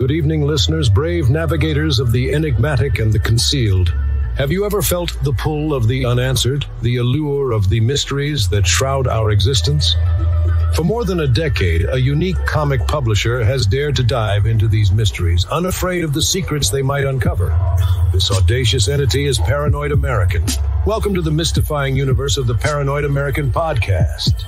Good evening, listeners, brave navigators of the enigmatic and the concealed. Have you ever felt the pull of the unanswered, the allure of the mysteries that shroud our existence? For more than a decade, a unique comic publisher has dared to dive into these mysteries, unafraid of the secrets they might uncover. This audacious entity is Paranoid American. Welcome to the mystifying universe of the Paranoid American podcast.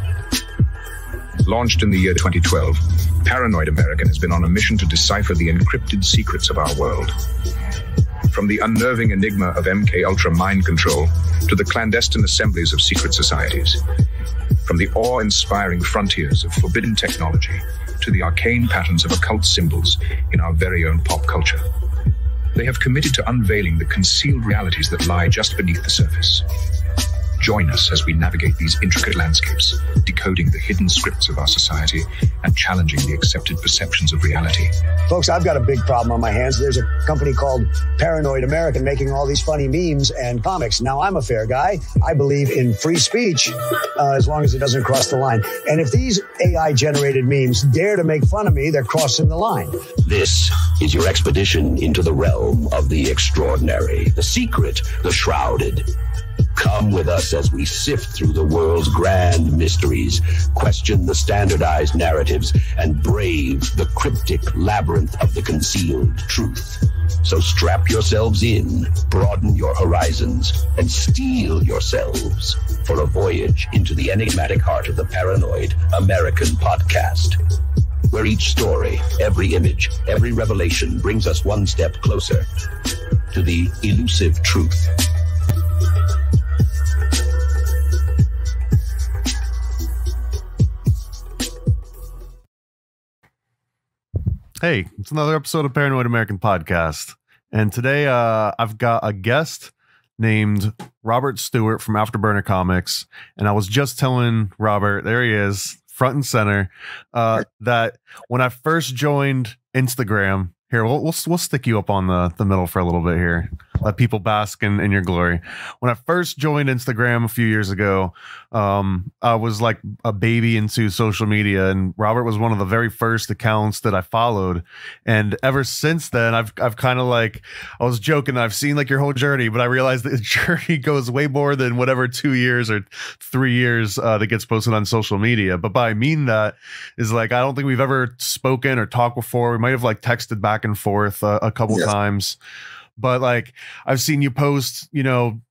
Launched in the year 2012, Paranoid American has been on a mission to decipher the encrypted secrets of our world. From the unnerving enigma of MK Ultra mind control to the clandestine assemblies of secret societies. From the awe-inspiring frontiers of forbidden technology to the arcane patterns of occult symbols in our very own pop culture. They have committed to unveiling the concealed realities that lie just beneath the surface. Join us as we navigate these intricate landscapes, decoding the hidden scripts of our society and challenging the accepted perceptions of reality. Folks, I've got a big problem on my hands. There's a company called Paranoid American making all these funny memes and comics. Now, I'm a fair guy. I believe in free speech uh, as long as it doesn't cross the line. And if these AI generated memes dare to make fun of me, they're crossing the line. This is your expedition into the realm of the extraordinary, the secret, the shrouded. Come with us as we sift through the world's grand mysteries, question the standardized narratives, and brave the cryptic labyrinth of the concealed truth. So strap yourselves in, broaden your horizons, and steel yourselves for a voyage into the enigmatic heart of the paranoid American podcast. Where each story, every image, every revelation brings us one step closer to the elusive truth. Hey, it's another episode of Paranoid American Podcast. And today uh, I've got a guest named Robert Stewart from Afterburner Comics. And I was just telling Robert, there he is, front and center, uh, that when I first joined Instagram, here, we'll, we'll, we'll stick you up on the, the middle for a little bit here. Let people bask in, in your glory. When I first joined Instagram a few years ago, um, I was like a baby into social media, and Robert was one of the very first accounts that I followed. And ever since then, I've I've kind of like I was joking. I've seen like your whole journey, but I realized that the journey goes way more than whatever two years or three years uh, that gets posted on social media. But by I mean that is like I don't think we've ever spoken or talked before. We might have like texted back and forth uh, a couple yes. times but like I've seen you post, you know,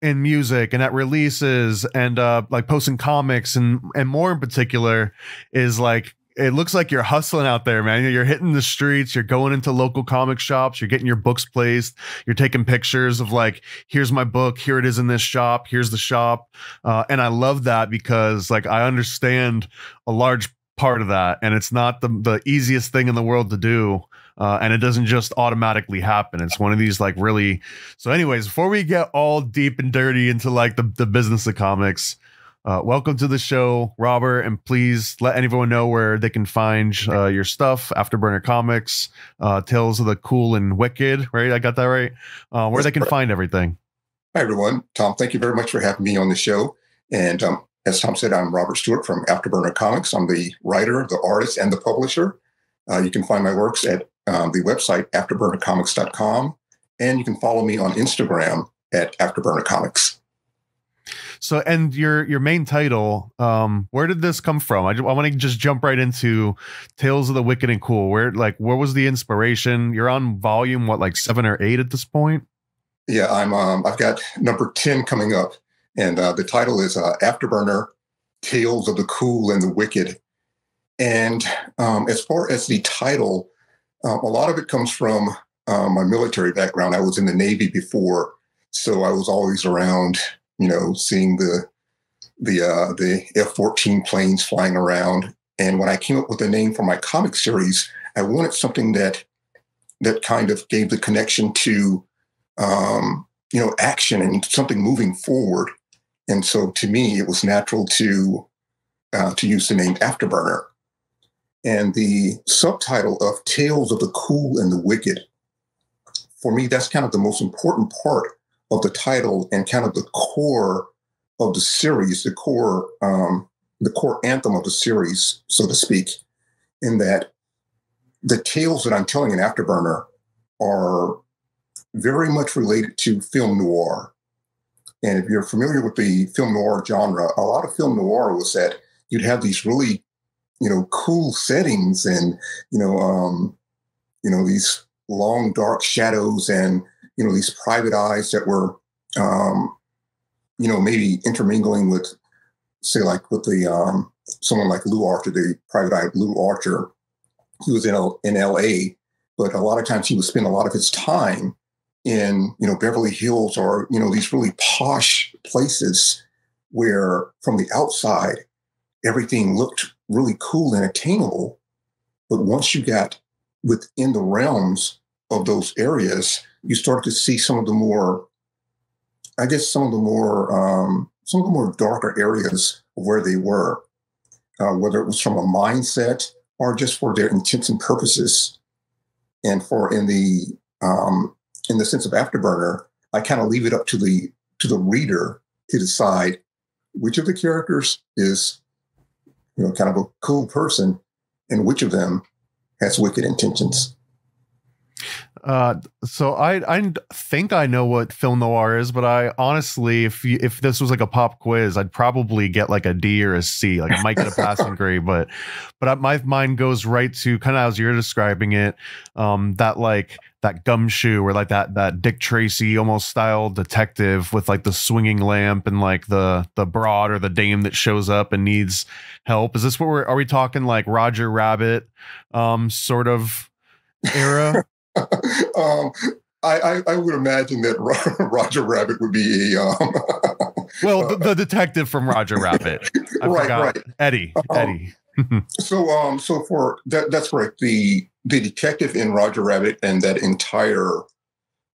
in music and at releases and uh like posting comics and and more in particular is like it looks like you're hustling out there, man. You're hitting the streets, you're going into local comic shops, you're getting your books placed, you're taking pictures of like, here's my book, here it is in this shop, here's the shop. Uh, and I love that because like I understand a large part of that, and it's not the the easiest thing in the world to do uh, and it doesn't just automatically happen. It's one of these like really. So, anyways, before we get all deep and dirty into like the the business of comics, uh, welcome to the show, Robert, and please let anyone know where they can find uh, your stuff. Afterburner Comics, uh, Tales of the Cool and Wicked, right? I got that right. Uh, where they can find everything. Hi, everyone. Tom, thank you very much for having me on the show. And um, as Tom said, I'm Robert Stewart from Afterburner Comics. I'm the writer, the artist, and the publisher. Uh, you can find my works at um, the website afterburnercomics.com, and you can follow me on Instagram at afterburnercomics. So, and your your main title, um, where did this come from? I, I want to just jump right into Tales of the Wicked and Cool. Where, like, where was the inspiration? You're on volume what, like seven or eight at this point? Yeah, I'm. Um, I've got number ten coming up, and uh, the title is uh, Afterburner: Tales of the Cool and the Wicked. And um, as far as the title, um, a lot of it comes from um, my military background. I was in the Navy before, so I was always around, you know, seeing the the uh, the F-14 planes flying around. And when I came up with the name for my comic series, I wanted something that that kind of gave the connection to, um, you know, action and something moving forward. And so, to me, it was natural to uh, to use the name Afterburner. And the subtitle of Tales of the Cool and the Wicked, for me, that's kind of the most important part of the title and kind of the core of the series, the core, um, the core anthem of the series, so to speak, in that the tales that I'm telling in Afterburner are very much related to film noir. And if you're familiar with the film noir genre, a lot of film noir was that you'd have these really, you know, cool settings and, you know, um, you know, these long dark shadows and, you know, these private eyes that were, um, you know, maybe intermingling with, say, like with the, um, someone like Lew Archer, the private eye Lew Archer, he was in, L- in LA, but a lot of times he would spend a lot of his time in you know Beverly Hills or you know these really posh places where from the outside everything looked really cool and attainable but once you got within the realms of those areas you start to see some of the more i guess some of the more um, some of the more darker areas where they were uh, whether it was from a mindset or just for their intents and purposes. And for in the um, in the sense of afterburner, I kind of leave it up to the to the reader to decide which of the characters is you know kind of a cool person and which of them has wicked intentions. Uh, so I I think I know what film noir is, but I honestly, if you, if this was like a pop quiz, I'd probably get like a D or a C. Like I might get a passing grade, but but my mind goes right to kind of as you're describing it, um, that like that gumshoe or like that that Dick Tracy almost style detective with like the swinging lamp and like the the broad or the dame that shows up and needs help. Is this what we're are we talking like Roger Rabbit, um, sort of era? um, I, I, I, would imagine that Roger Rabbit would be a. Um, well, the, the, detective from Roger Rabbit. I right, forgot. right. Eddie. Um, Eddie. so, um, so for that, that's right. The the detective in Roger Rabbit and that entire,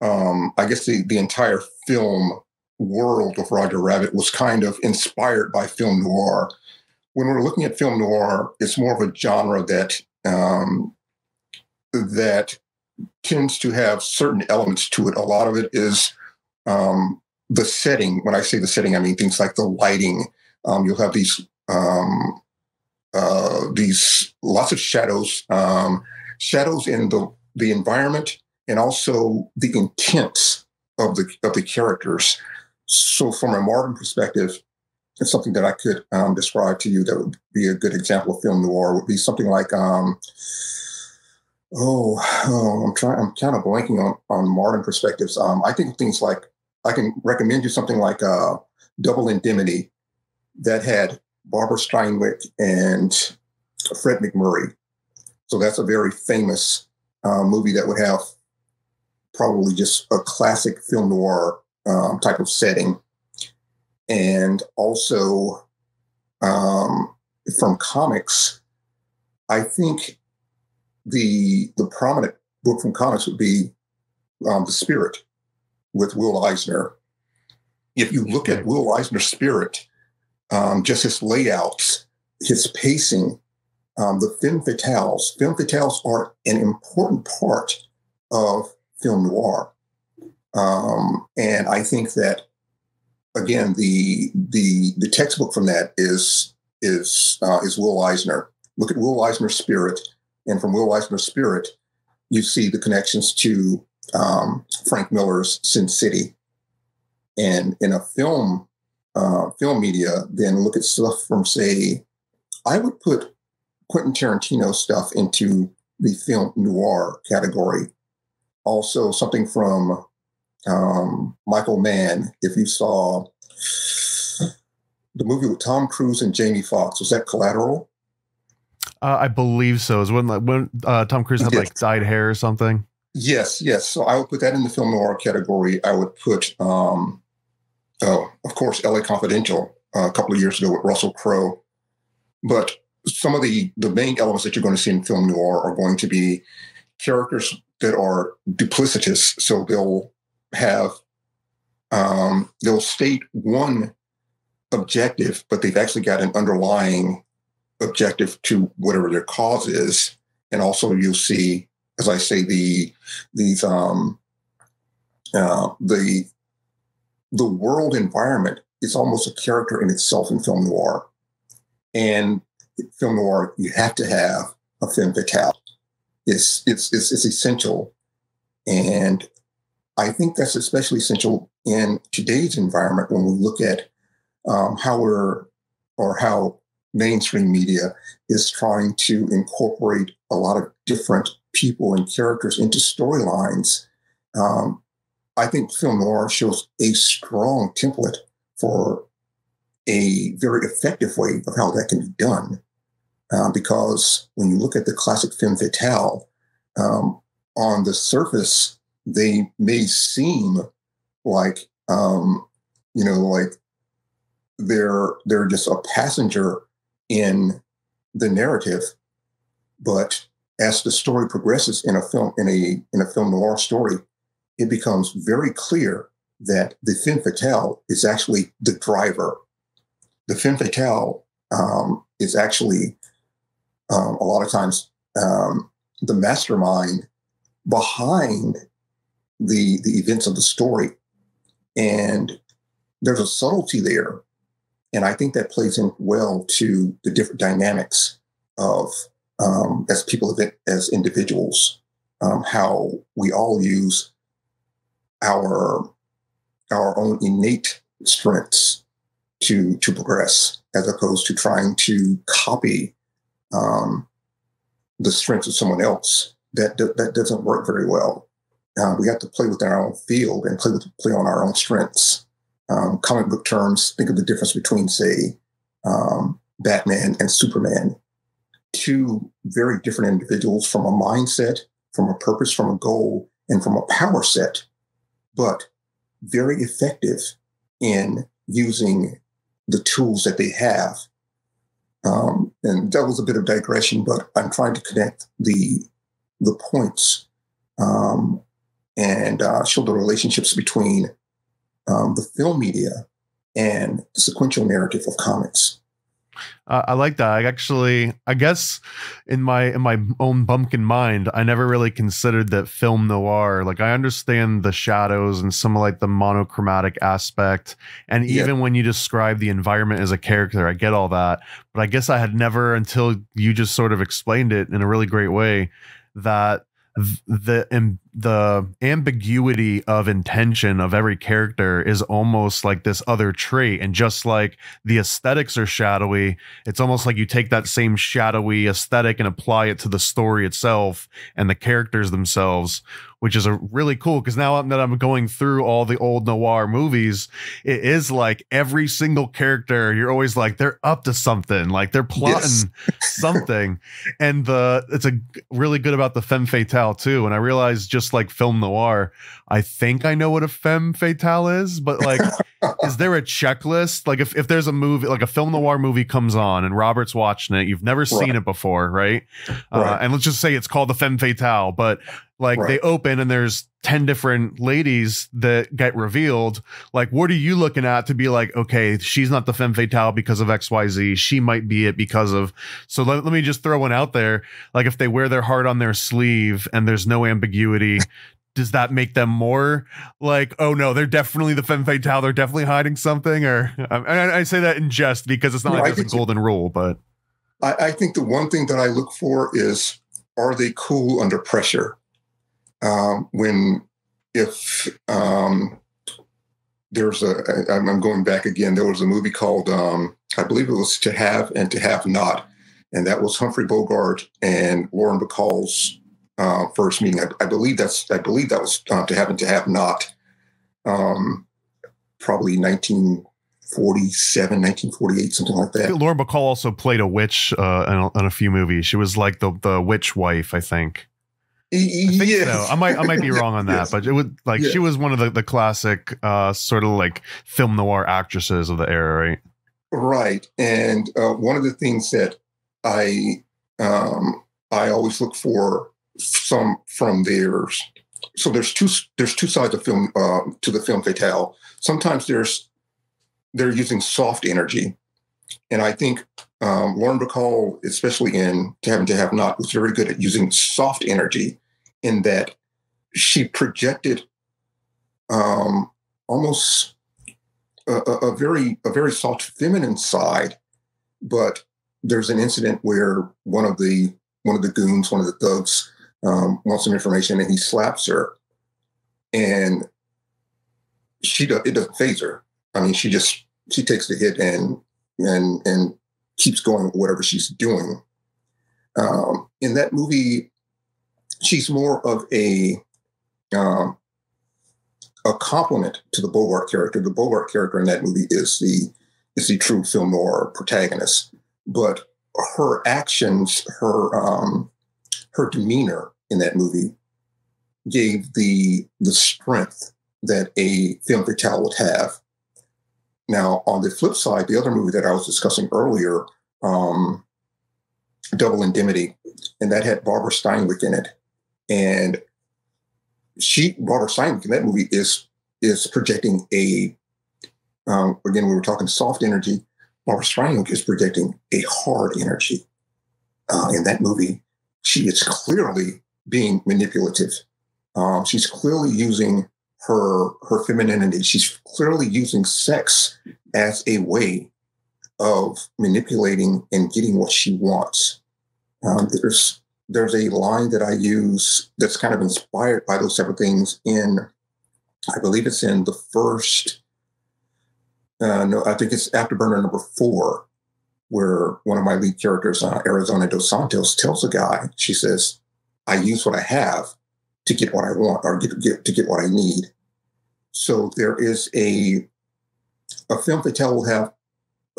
um, I guess the the entire film world of Roger Rabbit was kind of inspired by film noir. When we're looking at film noir, it's more of a genre that um, that tends to have certain elements to it. A lot of it is um, the setting. When I say the setting, I mean things like the lighting. Um, you'll have these um, uh, these lots of shadows, um, shadows in the the environment, and also the intents of the of the characters. So, from a modern perspective, it's something that I could um, describe to you that would be a good example of film noir. Would be something like um, Oh, oh, I'm trying. I'm kind of blanking on on modern perspectives. Um, I think things like I can recommend you something like uh, Double Indemnity that had Barbara Stanwyck and Fred MacMurray. So that's a very famous uh, movie that would have probably just a classic film noir um, type of setting, and also um, from comics. I think the the prominent book from comics would be um, The Spirit with Will Eisner. If you look at Will Eisner's Spirit, um, just his layouts, his pacing, um, the femme fatales, femme fatales are an important part of film noir. Um, and I think that again, the the the textbook from that is is uh, is Will Eisner. Look at Will Eisner's Spirit and from Will Eisner's Spirit, you see the connections to um, Frank Miller's Sin City. And in a film, uh, film media, then look at stuff from, say, I would put Quentin Tarantino stuff into the film noir category. Also, something from um, Michael Mann. If you saw the movie with Tom Cruise and Jamie Foxx, was that Collateral? Uh, I believe so. Is when when uh, Tom Cruise had yes. like dyed hair or something. Yes, yes. So I would put that in the film noir category. I would put, um, oh, of course, L.A. Confidential uh, a couple of years ago with Russell Crowe. But some of the the main elements that you're going to see in film noir are going to be characters that are duplicitous. So they'll have um, they'll state one objective, but they've actually got an underlying objective to whatever their cause is. And also you'll see, as I say, the these um uh, the the world environment is almost a character in itself in film noir. And film noir, you have to have a femme fatale. is it's, it's, it's essential. And I think that's especially essential in today's environment when we look at um, how we're or how mainstream media is trying to incorporate a lot of different people and characters into storylines. Um, I think film noir shows a strong template for a very effective way of how that can be done. Uh, because when you look at the classic femme fatale, um, on the surface, they may seem like, um, you know, like they're they're just a passenger in the narrative, but as the story progresses in a film in a in a film noir story, it becomes very clear that the femme fatale is actually the driver. The femme fatale um, is actually um, a lot of times um, the mastermind behind the the events of the story, and there's a subtlety there, and I think that plays in well to the different dynamics of um, as people as individuals, um, how we all use our our own innate strengths to to progress, as opposed to trying to copy um, the strengths of someone else. That that doesn't work very well. Uh, we have to play within our own field and play with play on our own strengths. Um, comic book terms, think of the difference between, say, um, Batman and Superman. Two very different individuals from a mindset, from a purpose, from a goal, and from a power set, but very effective in using the tools that they have. Um, and that was a bit of digression, but I'm trying to connect the the points um, and uh, show the relationships between um, the film media and the sequential narrative of comics. Uh, I like that. I actually, I guess, in my in my own bumpkin mind, I never really considered that film noir. Like, I understand the shadows and some of like the monochromatic aspect, and even yeah. when you describe the environment as a character, I get all that. But I guess I had never until you just sort of explained it in a really great way that the the ambiguity of intention of every character is almost like this other trait and just like the aesthetics are shadowy it's almost like you take that same shadowy aesthetic and apply it to the story itself and the characters themselves which is a really cool because now that I'm going through all the old noir movies, it is like every single character, you're always like they're up to something, like they're plotting yes. something. And the it's a really good about the femme fatale too. And I realized just like film noir, I think I know what a femme fatale is, but like, is there a checklist? Like if, if there's a movie, like a film noir movie comes on and Robert's watching it, you've never seen right. it before, right? Uh, right. Uh, and let's just say it's called the femme fatale, but like right. they open and there's 10 different ladies that get revealed. Like, what are you looking at to be like, okay, she's not the femme fatale because of XYZ. She might be it because of. So let, let me just throw one out there. Like, if they wear their heart on their sleeve and there's no ambiguity, does that make them more like, oh no, they're definitely the femme fatale? They're definitely hiding something? Or um, I, I say that in jest because it's not no, like it's a golden rule, but. I, I think the one thing that I look for is are they cool under pressure? Um, when if um, there's a I'm going back again. There was a movie called um, I believe it was To Have and To Have Not, and that was Humphrey Bogart and Lauren Bacall's uh, first meeting. I, I, believe that's I believe that was uh, To Have and To Have Not, um, probably 1947, 1948, something like that. Lauren Bacall also played a witch uh, in, a, in a few movies. She was like the the witch wife, I think. I think yes. so. I might I might be wrong on that, yes. but it would like yeah. she was one of the, the classic uh sort of like film noir actresses of the era, right? Right. And uh, one of the things that I um I always look for some from theirs. So there's two there's two sides of film uh, to the film fatale. Sometimes there's they're using soft energy, and I think um, Lauren Bacall, especially in Having to Have Not, was very good at using soft energy in that she projected um, almost a, a, very a very soft feminine side, but there's an incident where one of the one of the goons, one of the thugs, um, wants some information, and he slaps her, and she does it doesn't faze her. I mean, she just she takes the hit and and and keeps going with whatever she's doing. Um, in that movie, she's more of a um, a complement to the Bogart character. The Bogart character in that movie is the is the true film noir protagonist, but her actions, her um, her demeanor in that movie gave the the strength that a film fatale would have. Now, on the flip side, the other movie that I was discussing earlier, um, Double Indemnity, and that had Barbara Stanwyck in it, and she Barbara Stanwyck in that movie is is projecting a um, again we were talking soft energy. Barbara Stanwyck is projecting a hard energy uh, in that movie. She is clearly being manipulative. Um, she's clearly using her her femininity. She's clearly using sex as a way of manipulating and getting what she wants. Um, there's there's a line that I use that's kind of inspired by those several things in, I believe it's in the first, uh, no, I think it's Afterburner number four, where one of my lead characters, uh, Arizona Dos Santos, tells a guy, she says, I use what I have to get what I want or get, get to get what I need. So there is a, a femme fatale will have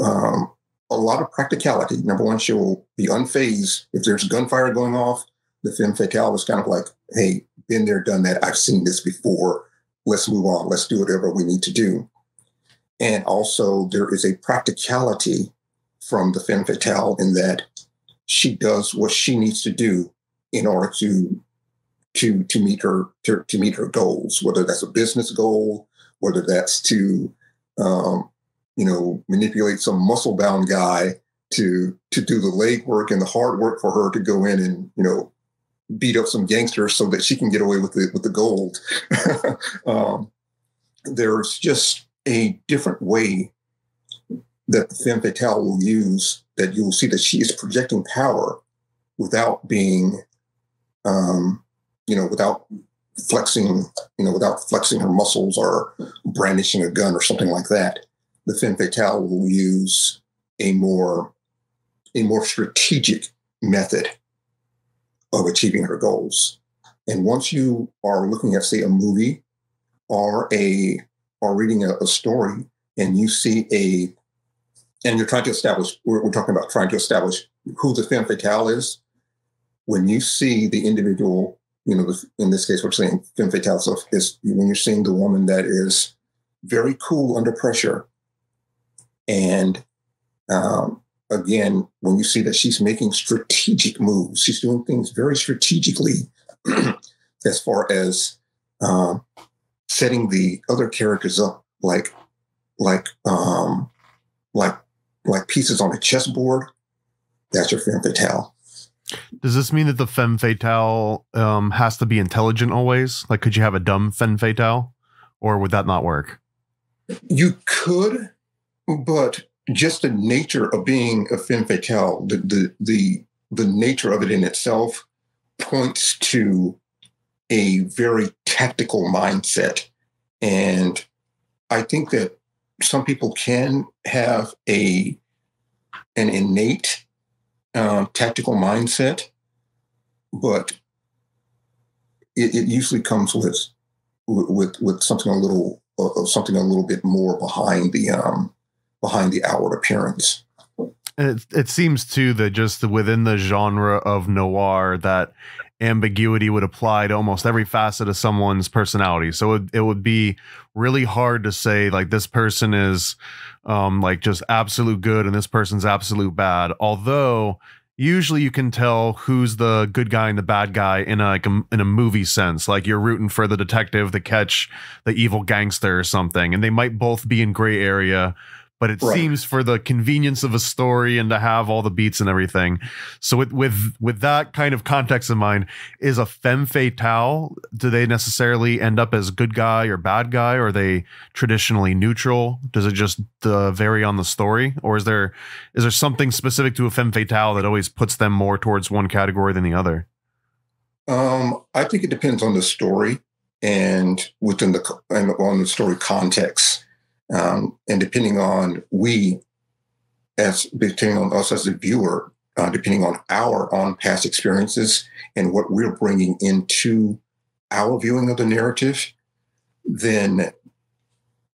um, a lot of practicality. Number one, she will be unfazed if there's gunfire going off. The femme fatale was kind of like, "Hey, been there, done that. I've seen this before. Let's move on. Let's do whatever we need to do." And also, there is a practicality from the femme fatale in that she does what she needs to do in order to to to meet her to, to meet her goals, whether that's a business goal, whether that's to um, you know, manipulate some muscle bound guy to to do the leg work and the hard work for her to go in and you know beat up some gangsters so that she can get away with the with the gold. um, there's just a different way that the femme fatale will use that you will see that she is projecting power without being, um, you know, without flexing, you know, without flexing her muscles or brandishing a gun or something like that the femme fatale will use a more a more strategic method of achieving her goals. And once you are looking at, say, a movie or a or reading a, a story, and you see a and you're trying to establish we're, we're talking about trying to establish who the femme fatale is. When you see the individual, you know, in this case, we're saying femme fatale. So is when you're seeing the woman that is very cool under pressure, and um, again, when you see that she's making strategic moves, she's doing things very strategically as far as um, setting the other characters up like like um, like like pieces on a chessboard. That's your femme fatale. Does this mean that the femme fatale um, has to be intelligent always? Like, could you have a dumb femme fatale, or would that not work? You could, but just the nature of being a femme fatale, the, the, the, the nature of it in itself points to a very tactical mindset. And I think that some people can have a an innate um, tactical mindset, but it, it, usually comes with with with something a little uh, something a little bit more behind the um, behind the outward appearance. And it, it seems too that just within the genre of noir that ambiguity would apply to almost every facet of someone's personality. So it, it would be really hard to say like this person is um like just absolute good and this person's absolute bad. Although usually you can tell who's the good guy and the bad guy in a, like a, in a movie sense like you're rooting for the detective to catch the evil gangster or something and they might both be in gray area but it right. seems for the convenience of a story and to have all the beats and everything. So with with with that kind of context in mind, is a femme fatale? Do they necessarily end up as good guy or bad guy? Or are they traditionally neutral? Does it just uh, vary on the story, or is there is there something specific to a femme fatale that always puts them more towards one category than the other? Um, I think it depends on the story and within the and on the story context, um, and depending on we as depending on us as a viewer, uh, depending on our on past experiences and what we're bringing into our viewing of the narrative, then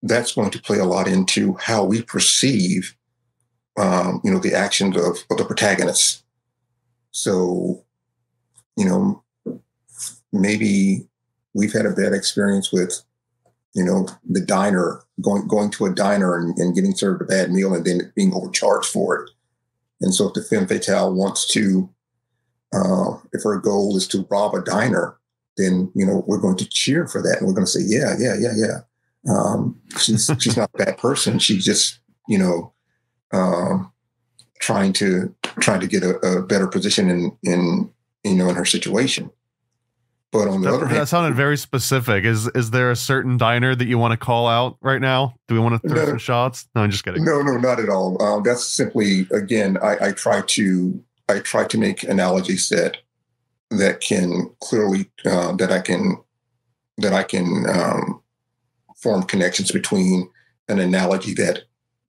that's going to play a lot into how we perceive, um, you know, the actions of, of the protagonists. So, you know, maybe we've had a bad experience with, you know, the diner going going to a diner and, and getting served a bad meal and then being overcharged for it. And so, if the femme fatale wants to, uh, if her goal is to rob a diner, then you know we're going to cheer for that, and we're going to say, yeah, yeah, yeah, yeah. Um, she's she's not a bad person. She's just you know um, trying to trying to get a, a, better position in in you know in her situation. But on the that, other hand, that sounded very specific. Is is there a certain diner that you want to call out right now? Do we want to throw No. some shots? No, I'm just kidding. No, no, not at all. Um, that's simply again, I, I try to I try to make analogies that that can clearly uh, that I can that I can um, form connections between an analogy that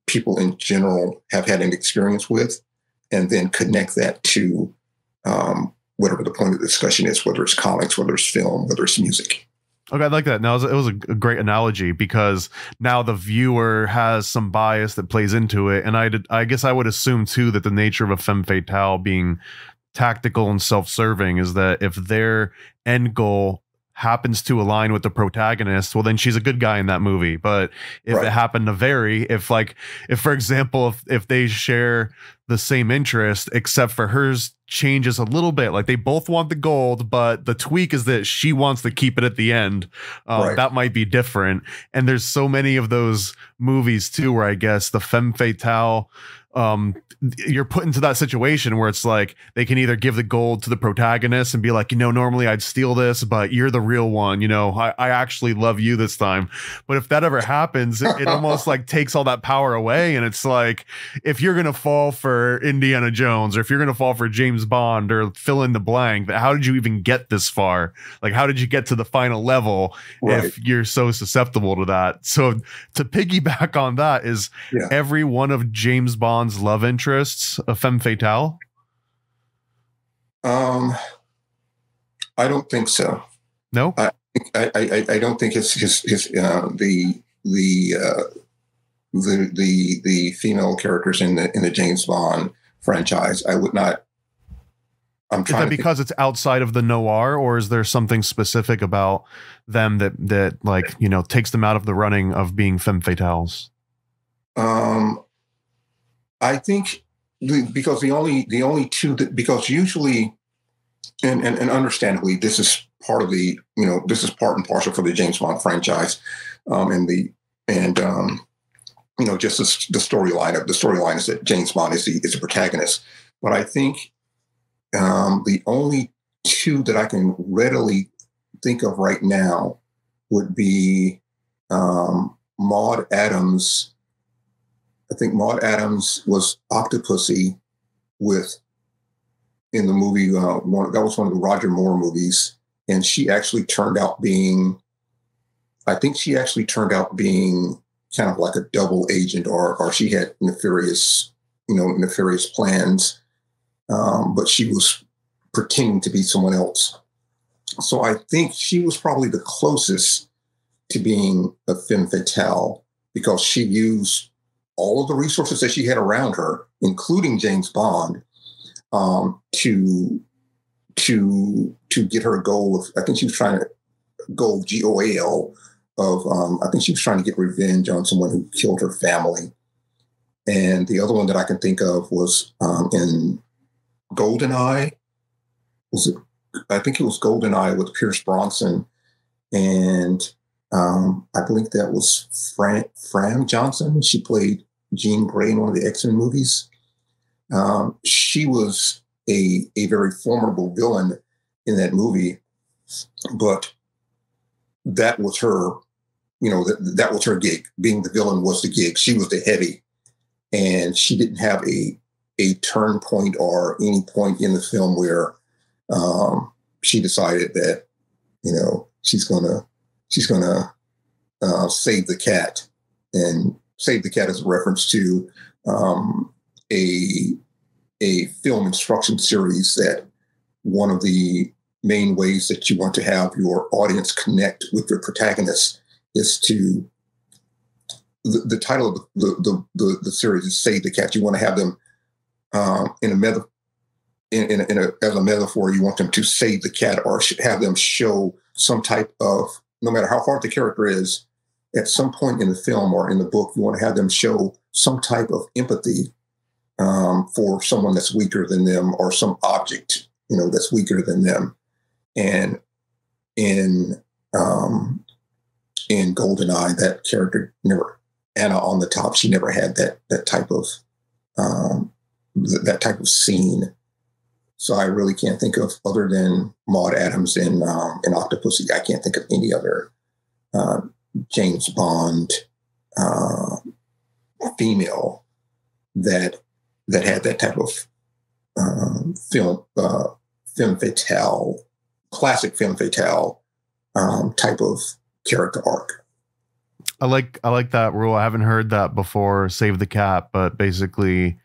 people in general have had an experience with, and then connect that to um, whatever the point of the discussion is, whether it's comics, whether it's film, whether it's music. Okay, I like that. Now it was, a great analogy because now the viewer has some bias that plays into it, and I did, I guess I would assume too that the nature of a femme fatale being tactical and self-serving is that if their end goal happens to align with the protagonist, well then she's a good guy in that movie. But if Right. it happened to vary, if like if for example if if they share the same interest except for hers changes a little bit like they both want the gold but the tweak is that she wants to keep it at the end um, Right. that might be different and there's so many of those movies too where i guess the femme fatale um you're put into that situation where it's like they can either give the gold to the protagonist and be like you know normally i'd steal this but you're the real one you know i, I actually love you this time but if that ever happens it, it almost like takes all that power away and it's like if you're gonna fall for indiana jones or if you're gonna fall for james bond or fill in the blank how did you even get this far like how did you get to the final level Right. if you're so susceptible to that so to piggyback on that is Yeah. every one of james bond's love interests a femme fatale Um, I don't think so. no I, I, I don't think it's his, his uh, the the uh, the the the female characters in the in the James Bond franchise. I would not. I'm is trying that to think- because it's outside of the noir or is there something specific about them that that like you know takes them out of the running of being femme fatales Um, I think the, because the only the only two that because usually, and, and and understandably, this is part of the you know this is part and parcel for the James Bond franchise, um, and the and um, you know just the, the storyline of the storyline is that James Bond is the is the protagonist, but I think um, the only two that I can readily think of right now would be um, Maud Adams. I think Maud Adams was Octopussy with in the movie. Uh, one, that was one of the Roger Moore movies, and she actually turned out being. I think she actually turned out being kind of like a double agent, or or she had nefarious, you know, nefarious plans, um, but she was pretending to be someone else. So I think she was probably the closest to being a femme fatale because she used all of the resources that she had around her, including James Bond, um, to to to get her goal of. I think she was trying to goal G O A L of. Um, I think she was trying to get revenge on someone who killed her family. And the other one that I can think of was um, in Goldeneye. Was it? I think it was Goldeneye with Pierce Bronson, and um, I believe that was Fran, Fran Johnson. She played Jean Grey in one of the X Men movies. Um, she was a a very formidable villain in that movie, but that was her. You know that that was her gig. Being the villain was the gig. She was the heavy, and she didn't have a a turn point or any point in the film where um, she decided that you know she's gonna she's gonna uh, save the cat and save the cat as a reference to um, a a film instruction series that one of the main ways that you want to have your audience connect with your protagonist is to the, the title of the, the, the, the, series is Save the Cat. You want to have them um, in a meta, in, in, a, in a, as a metaphor, you want them to save the cat or have them show some type of, no matter how hard the character is, at some point in the film or in the book, you want to have them show some type of empathy um, for someone that's weaker than them or some object, you know, that's weaker than them. And in um, in Goldeneye, that character never Anna on the top. She never had that that type of um, th- that type of scene. So I really can't think of other than Maud Adams in um, in Octopussy. I can't think of any other uh, James Bond uh, female that that had that type of um, film uh, film fatale, classic film fatale um, type of character arc. I like I like that rule. I haven't heard that before. Save the cat, but basically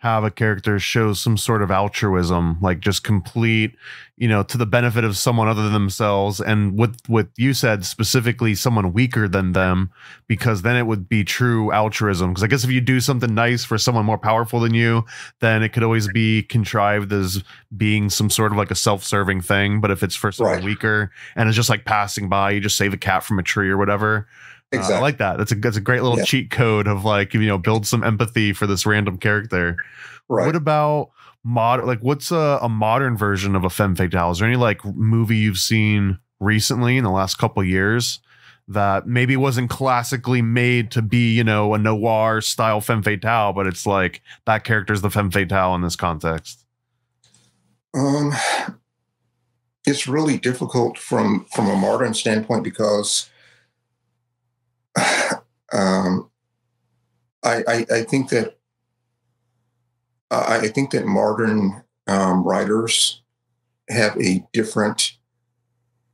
have a character show some sort of altruism, like just complete, you know, to the benefit of someone other than themselves. And with what you said specifically, someone weaker than them, because then it would be true altruism. Because I guess if you do something nice for someone more powerful than you, then it could always be contrived as being some sort of like a self-serving thing. But if it's for someone right. weaker and it's just like passing by, you just save a cat from a tree or whatever. Exactly. Uh, I like that. That's a that's a great little yeah. cheat code of like you know build some empathy for this random character. Right. What about modern? Like, what's a, a modern version of a femme fatale? Is there any like movie you've seen recently in the last couple years that maybe wasn't classically made to be you know a noir style femme fatale, but it's like that character's the femme fatale in this context? Um, it's really difficult from from a modern standpoint because um, I, I, I think that I think that modern um, writers have a different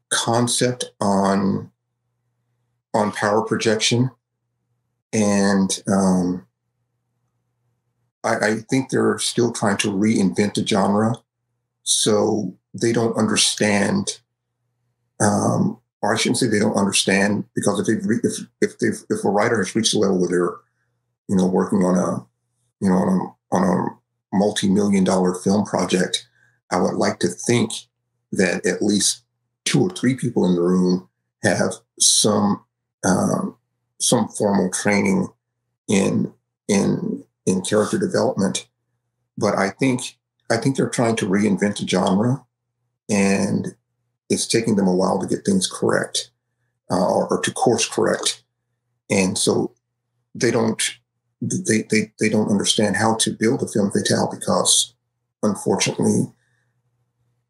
concept on on power projection, and um, I, I think they're still trying to reinvent the genre, so they don't understand um, or I shouldn't say they don't understand because if they if if they if a writer has reached a level where they're you know working on a you know on a on a multi-million dollar film project, I would like to think that at least two or three people in the room have some um, some formal training in in in character development. But I think I think they're trying to reinvent the genre, and it's taking them a while to get things correct uh, or, or, to course correct. And so they don't they, they they don't understand how to build a film fatale because unfortunately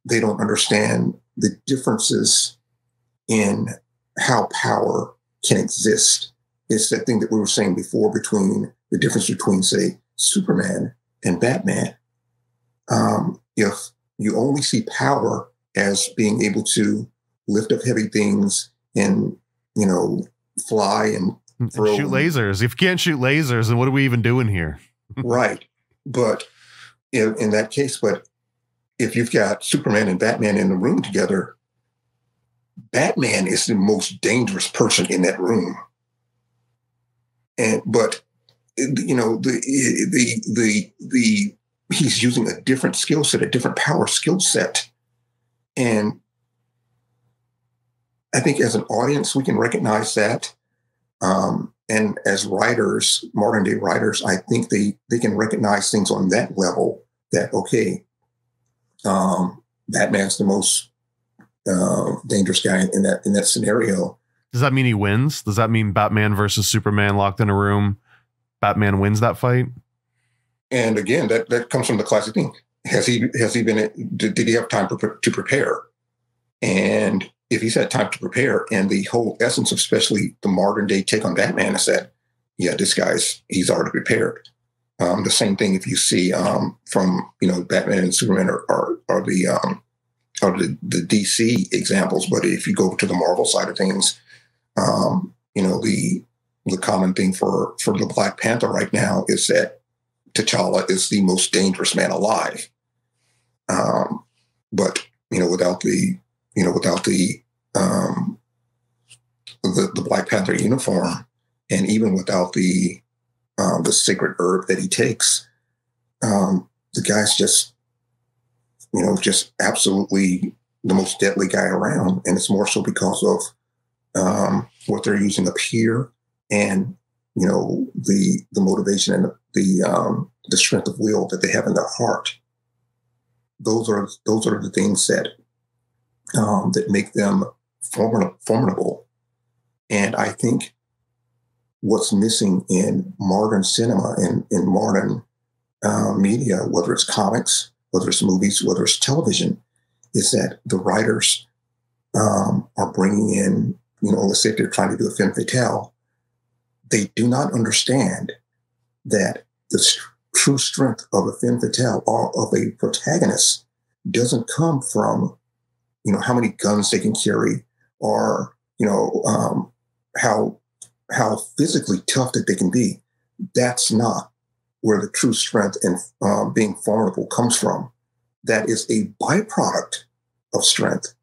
they don't understand the differences in how power can exist. It's that thing that we were saying before between the difference between, say, Superman and Batman. Um, if you only see power as being able to lift up heavy things and you know fly and throw shoot lasers. If you can't shoot lasers, then what are we even doing here? right, but in, in that case, but if you've got Superman and Batman in the room together, Batman is the most dangerous person in that room. And but you know the the the the he's using a different skill set, a different power skill set and I think as an audience, we can recognize that. Um, and as writers, modern day writers, I think they they can recognize things on that level. That okay, um, Batman's the most uh, dangerous guy in that in that scenario. Does that mean he wins? Does that mean Batman versus Superman locked in a room? Batman wins that fight. And again, that that comes from the classic thing has he has he been did, did he have time to prepare and if he's had time to prepare and the whole essence of especially the modern day take on batman is that yeah this guy's he's already prepared um, the same thing if you see um, from you know batman and superman are, are, are the um, are the, the DC examples. But if you go to the Marvel side of things, um, you know the the common thing for for the Black Panther right now is that T'Challa is the most dangerous man alive. Um, but you know, without the you know without the um, the, the Black Panther uniform, and even without the um, the sacred herb that he takes, um, the guy's just you know just absolutely the most deadly guy around, and it's more so because of um, what they're using up here and you know the the motivation and the the, um, the strength of will that they have in their heart. Those are those are the things that um, that make them formidable. And I think what's missing in modern cinema and in, in modern uh, media, whether it's comics, whether it's movies, whether it's television, is that the writers um, are bringing in, you know, let's say they're trying to do a femme fatale, they do not understand that the true strength of a femme fatale or of a protagonist doesn't come from, you know, how many guns they can carry or, you know, um, how how physically tough that they can be. That's not where the true strength and uh, being formidable comes from. That is a byproduct of strength.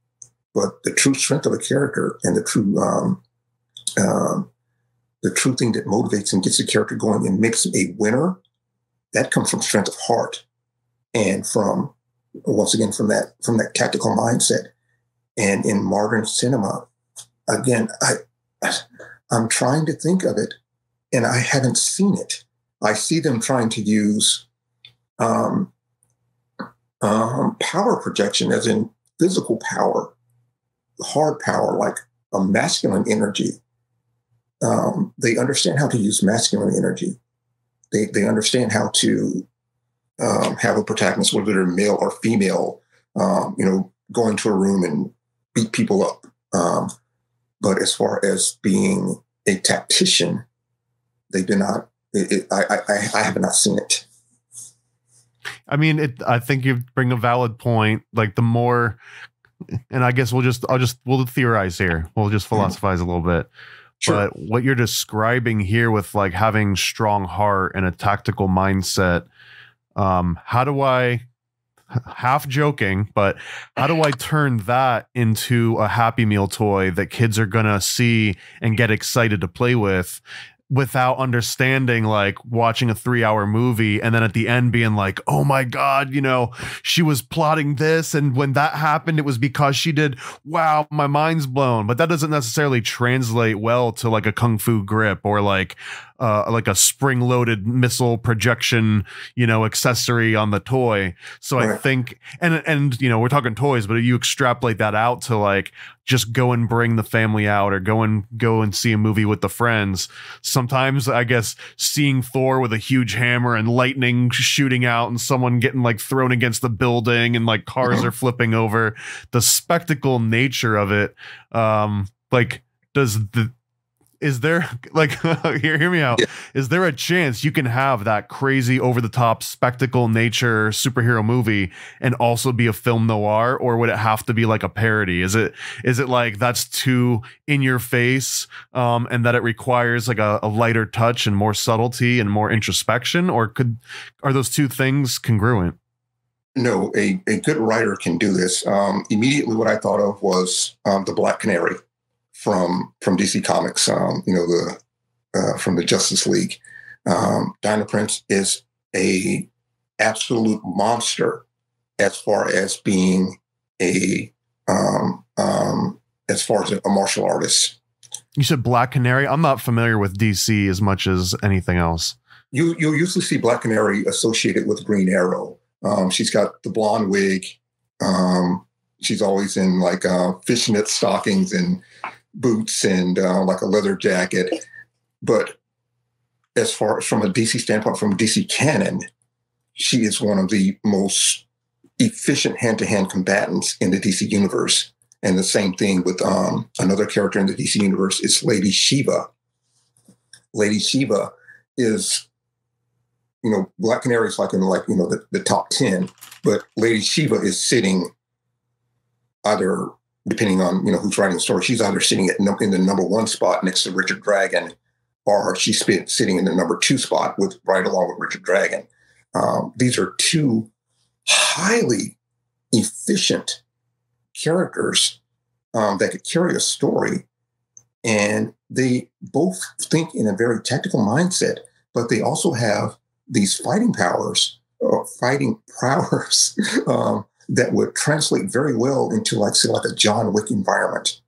But the true strength of a character and the true um, um, the true thing that motivates and gets the character going and makes a winner, that comes from strength of heart and from once again from that from that tactical mindset. And in modern cinema, again, I I'm trying to think of it, and I haven't seen it. I see them trying to use um, um, power projection, as in physical power, hard power, like a masculine energy, um, they understand how to use masculine energy. They, they understand how to um, have a protagonist, whether they're male or female, um, you know, go into a room and beat people up. Um, but as far as being a tactician, they do not. It, it, I, I, I have not seen it. I mean, it. I think you bring a valid point. Like the more, and I guess we'll just, I'll just, we'll theorize here. We'll just mm-hmm. philosophize a little bit. Sure. But what you're describing here with like having strong heart and a tactical mindset, um, how do I half joking, but how do I turn that into a happy meal toy that kids are gonna see and get excited to play with without understanding like watching a three hour movie and then at the end being like oh my god you know she was plotting this and when that happened it was because she did wow my mind's blown. But that doesn't necessarily translate well to like a kung fu grip or like uh, like a spring loaded missile projection, you know, accessory on the toy. So right. I think, and, and, you know, we're talking toys, but you extrapolate that out to like just go and bring the family out or go and go and see a movie with the friends. Sometimes I guess seeing Thor with a huge hammer and lightning shooting out and someone getting like thrown against the building and like cars are flipping over, the spectacle nature of it, um, like, does the is there like hear, hear me out yeah. is there a chance you can have that crazy over the top spectacle nature superhero movie and also be a film noir or would it have to be like a parody is it is it like that's too in your face um and that it requires like a, a lighter touch and more subtlety and more introspection or could are those two things congruent no, a, a good writer can do this. Um, immediately, what I thought of was um, the Black Canary from from DC Comics. Um, you know, the uh, from the Justice League. Um, Diana Prince is a absolute monster as far as being a um, um, as far as a martial artist. You said Black Canary. I'm not familiar with DC as much as anything else. You you'll usually see Black Canary associated with Green Arrow. Um, she's got the blonde wig. Um, she's always in like uh, fishnet stockings and boots and uh, like a leather jacket. But as far as from a DC standpoint, from DC canon, she is one of the most efficient hand-to-hand combatants in the DC universe. And the same thing with um, another character in the DC universe is Lady Shiva. Lady Shiva is, you know, Black Canary is like in like you know the, the top ten, but Lady Shiva is sitting either depending on you know who's writing the story, she's either sitting at in the number one spot next to Richard Dragon, or she's sitting in the number two spot with right along with Richard Dragon. Um, these are two highly efficient characters um, that could carry a story, and they both think in a very tactical mindset, but they also have these fighting powers or fighting prowess um, that would translate very well into like say like a John Wick environment.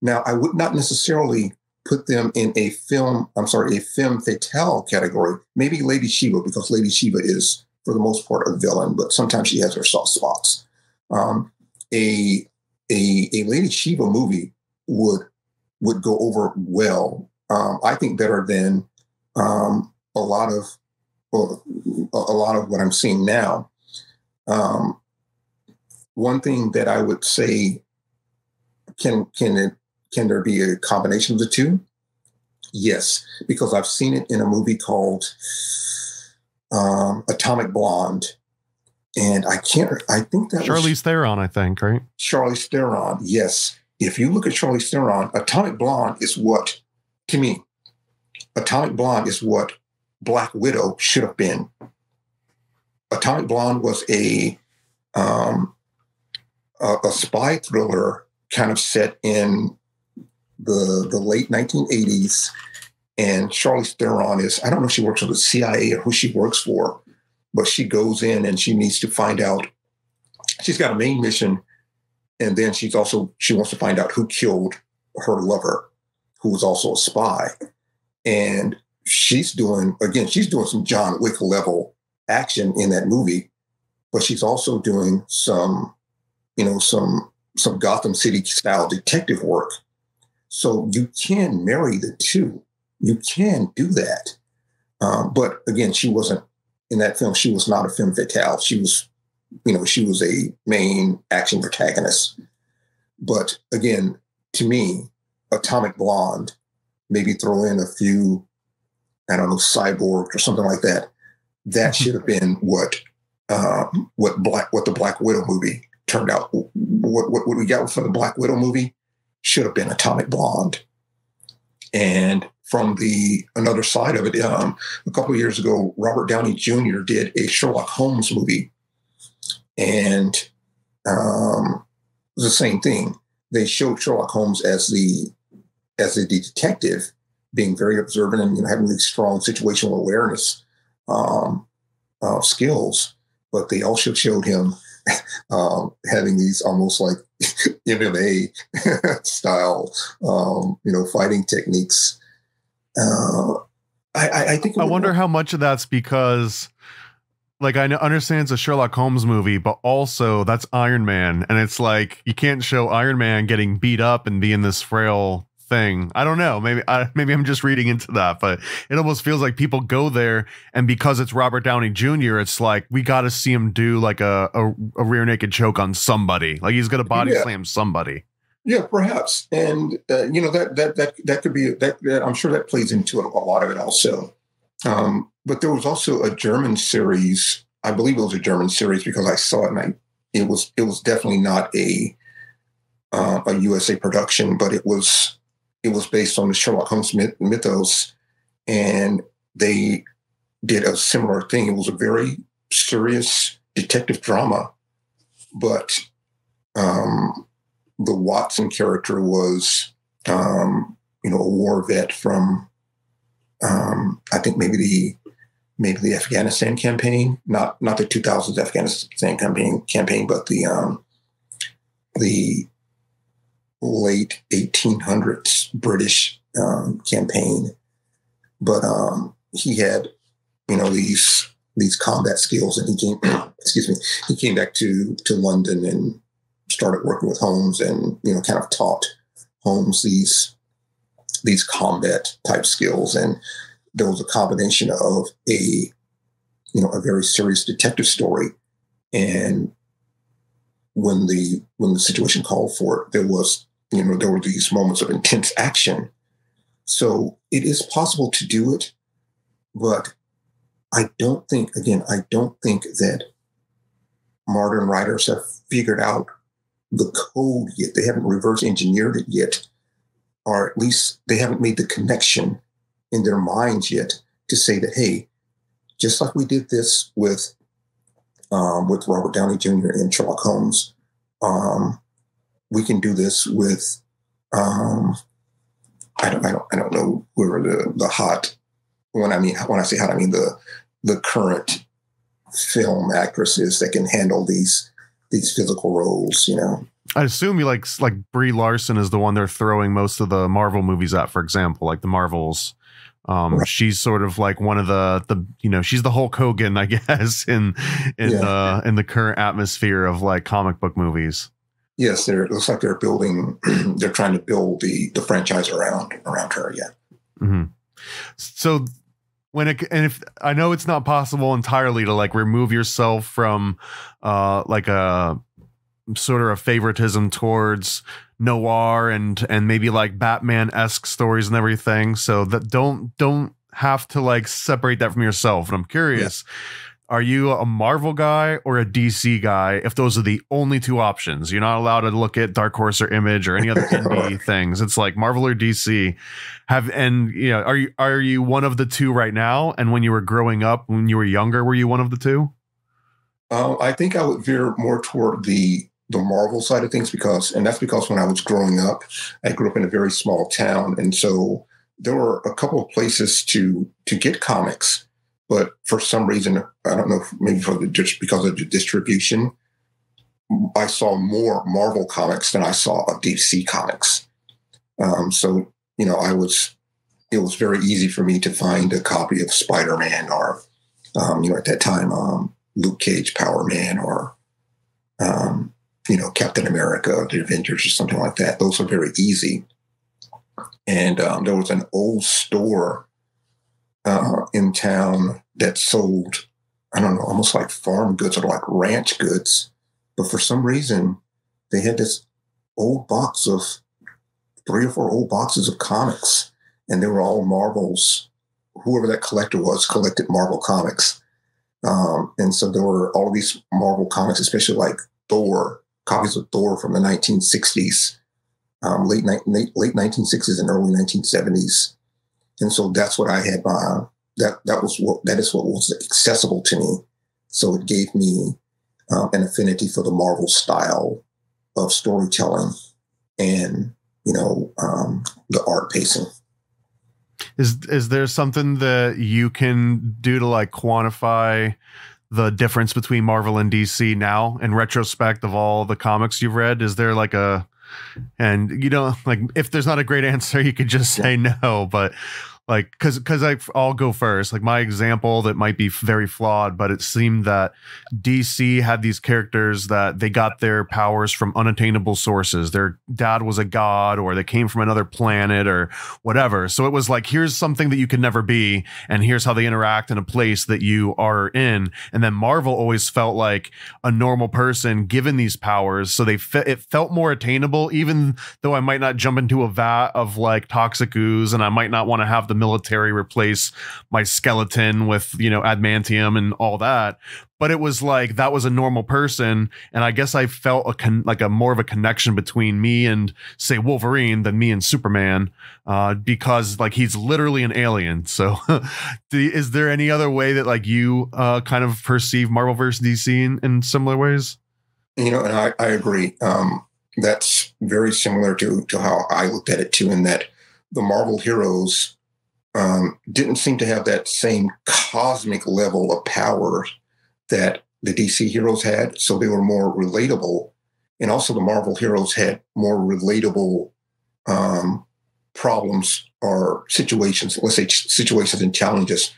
Now, I would not necessarily put them in a film, I'm sorry, a femme fatale category. Maybe Lady Shiva, because Lady Shiva is for the most part a villain, but sometimes she has her soft spots. Um, a, a a Lady Shiva movie would would go over well. Um, I think better than um, a lot of well, a lot of what I'm seeing now. Um, one thing that I would say can can it can there be a combination of the two? Yes, because I've seen it in a movie called um, Atomic Blonde, and I can't. I think that Charlize was, Theron. I think right. Charlize Theron. Yes. If you look at Charlize Theron, Atomic Blonde is what, to me, Atomic Blonde is what Black Widow should have been. Atomic Blonde was a um, a, a spy thriller kind of set in the the late 1980s. And Charlize Theron is, I don't know if she works for the CIA or who she works for, but she goes in and she needs to find out. She's got a main mission. And then she's also, she wants to find out who killed her lover, who was also a spy. And she's doing, again, she's doing some John Wick level action in that movie, but she's also doing some you know, some some Gotham City style detective work. So you can marry the two. You can do that. Um, but again, she wasn't in that film. She was not a femme fatale. She was, you know, she was a main action protagonist. But again, to me, Atomic Blonde, maybe throw in a few, I don't know, cyborg or something like that. That should have been what uh, what black what the Black Widow movie turned out what, what, what we got for the Black Widow movie should have been Atomic Blonde. And from the another side of it, um, a couple years ago, Robert Downey Jr. did a Sherlock Holmes movie, and um, the same thing. They showed Sherlock Holmes as the as a detective, being very observant and you know, having these strong situational awareness um, uh, skills, but they also showed him um, having these almost like MMA style, um, you know, fighting techniques. Uh, I, I, think. I wonder how much of that's because, like, I understand it's a Sherlock Holmes movie, but also that's Iron Man, and it's like you can't show Iron Man getting beat up and being this frail thing. I don't know. Maybe I, maybe I'm just reading into that, but it almost feels like people go there, and because it's Robert Downey Jr., it's like we got to see him do like a, a, a rear naked choke on somebody. Like he's gonna body yeah. slam somebody. Yeah, perhaps, and uh, you know that that that that could be that, that, I'm sure that plays into a lot of it also. Um, but there was also a German series. I believe it was a German series because I saw it and I, it was it was definitely not a uh, a USA production, but it was it was based on the Sherlock Holmes myth- mythos, and they did a similar thing. It was a very serious detective drama, but um, the Watson character was, um, you know, a war vet from, um, I think maybe the maybe the Afghanistan campaign, not not the 2000s Afghanistan campaign campaign, but the um, the late 1800s British um, campaign. But um, he had, you know, these these combat skills, and he came, excuse me, he came back to to London and started working with Holmes, and you know, kind of taught Holmes these these combat type skills, and there was a combination of a you know a very serious detective story and when the when the situation called for it there was you know, there were these moments of intense action. So it is possible to do it, but I don't think, again, I don't think that modern writers have figured out the code yet. They haven't reverse engineered it yet, or at least they haven't made the connection in their minds yet to say that, hey, just like we did this with um, with Robert Downey Jr. and Sherlock Holmes, um, we can do this with um, I don't, I don't, I don't know where the the hot when I mean when I say hot, I mean the the current film actresses that can handle these these physical roles. You know, I assume you like like Brie Larson is the one they're throwing most of the Marvel movies at, for example, like the Marvels. Um, right. she's sort of like one of the the you know she's the Hulk Hogan, I guess, in in yeah. uh, in the current atmosphere of like comic book movies. Yes, it looks like they're building. they're trying to build the the franchise around around her. Yeah. Mm-hmm. So when it and if I know it's not possible entirely to like remove yourself from uh like a sort of a favoritism towards noir and and maybe like Batman-esque stories and everything. So that don't don't have to like separate that from yourself. And I'm curious, yeah are you a Marvel guy or a DC guy? If those are the only two options, you're not allowed to look at Dark Horse or Image or any other indie things. It's like Marvel or DC. Have and you know, are you are you one of the two right now? And when you were growing up, when you were younger, were you one of the two? Um, I think I would veer more toward the the Marvel side of things because, and that's because when I was growing up, I grew up in a very small town, and so there were a couple of places to to get comics but for some reason, I don't know, maybe for the, just because of the distribution, I saw more Marvel comics than I saw of DC comics. Um, so, you know, I was, it was very easy for me to find a copy of Spider Man or, um, you know, at that time, um, Luke Cage, Power Man, or, um, you know, Captain America, the Avengers, or something like that. Those are very easy. And um, there was an old store uh, in town that sold, I don't know, almost like farm goods or like ranch goods. But for some reason, they had this old box of three or four old boxes of comics, and they were all Marvels. Whoever that collector was collected Marvel comics. Um, and so there were all these Marvel comics, especially like Thor, copies of Thor from the 1960s, um, late, late, late 1960s and early 1970s. And so that's what I had my that that was what that is what was accessible to me. So it gave me um, an affinity for the Marvel style of storytelling and you know um, the art pacing. Is is there something that you can do to like quantify the difference between Marvel and DC now in retrospect of all the comics you've read? Is there like a and you know like if there's not a great answer you could just say no but like because because I'll go first. Like my example that might be very flawed, but it seemed that DC had these characters that they got their powers from unattainable sources. Their dad was a god, or they came from another planet, or whatever. So it was like here's something that you can never be, and here's how they interact in a place that you are in. And then Marvel always felt like a normal person given these powers, so they fe- it felt more attainable, even though I might not jump into a vat of like toxic ooze, and I might not want to have the military replace my skeleton with you know adamantium and all that. But it was like that was a normal person. And i guess i felt a con- like a more of a connection between me and say wolverine than me and superman uh, because like he's literally an alien. So is there any other way that like you uh, kind of perceive marvel versus dc in, in similar ways? You know and i, I agree. Um, that's very similar to to how i looked at it too in that the marvel heroes um, didn't seem to have that same cosmic level of power that the DC heroes had. So they were more relatable. And also the Marvel heroes had more relatable um, problems or situations, let's say situations and challenges.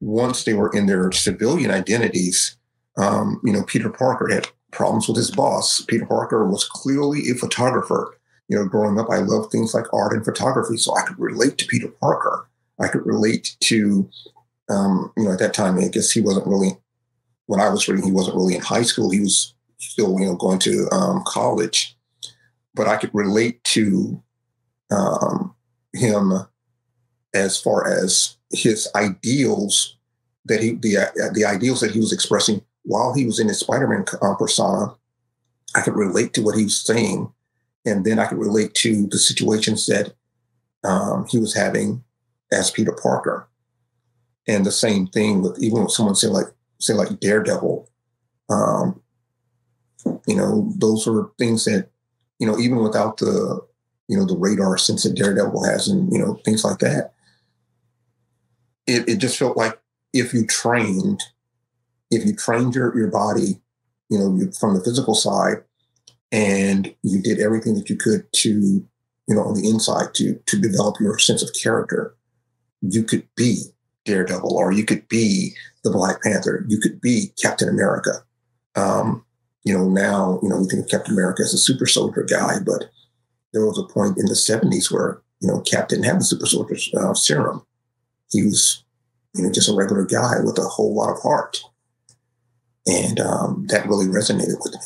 Once they were in their civilian identities, um, you know, Peter Parker had problems with his boss. Peter Parker was clearly a photographer. You know, growing up, I loved things like art and photography, so I could relate to Peter Parker. I could relate to, um, you know, at that time, I guess he wasn't really, when I was reading, he wasn't really in high school. He was still, you know, going to um, college. But I could relate to um, him as far as his ideals that he, the, uh, the ideals that he was expressing while he was in his Spider-Man uh, persona I could relate to what he was saying, and then I could relate to the situations that um, he was having as Peter Parker. And the same thing with even with someone say like say like Daredevil, um, you know, those are things that you know even without the you know the radar sense that Daredevil has and you know things like that, it it just felt like if you trained, if you trained your your body, you know, from the physical side, and you did everything that you could to you know on the inside to to develop your sense of character, you could be Daredevil, or you could be the Black Panther, you could be Captain America. Um, you know, now, you know, we think of Captain America as a super soldier guy, but there was a point in the 70s where, you know, Cap didn't have the super soldier uh, serum. He was, you know, just a regular guy with a whole lot of heart. And um, that really resonated with me.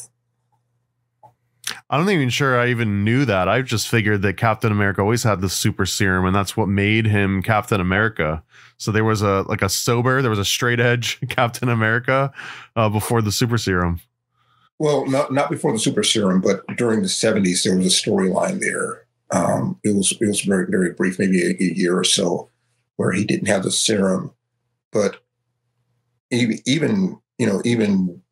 I'm not even sure I even knew that. I just figured that Captain America always had the super serum, and that's what made him Captain America. So there was a like a sober, there was a straight edge Captain America uh, before the super serum. Well, not not before the super serum, but during the '70s, there was a storyline there. Um, it was it was very very brief, maybe a, a, year or so, where he didn't have the serum. But even, even you know even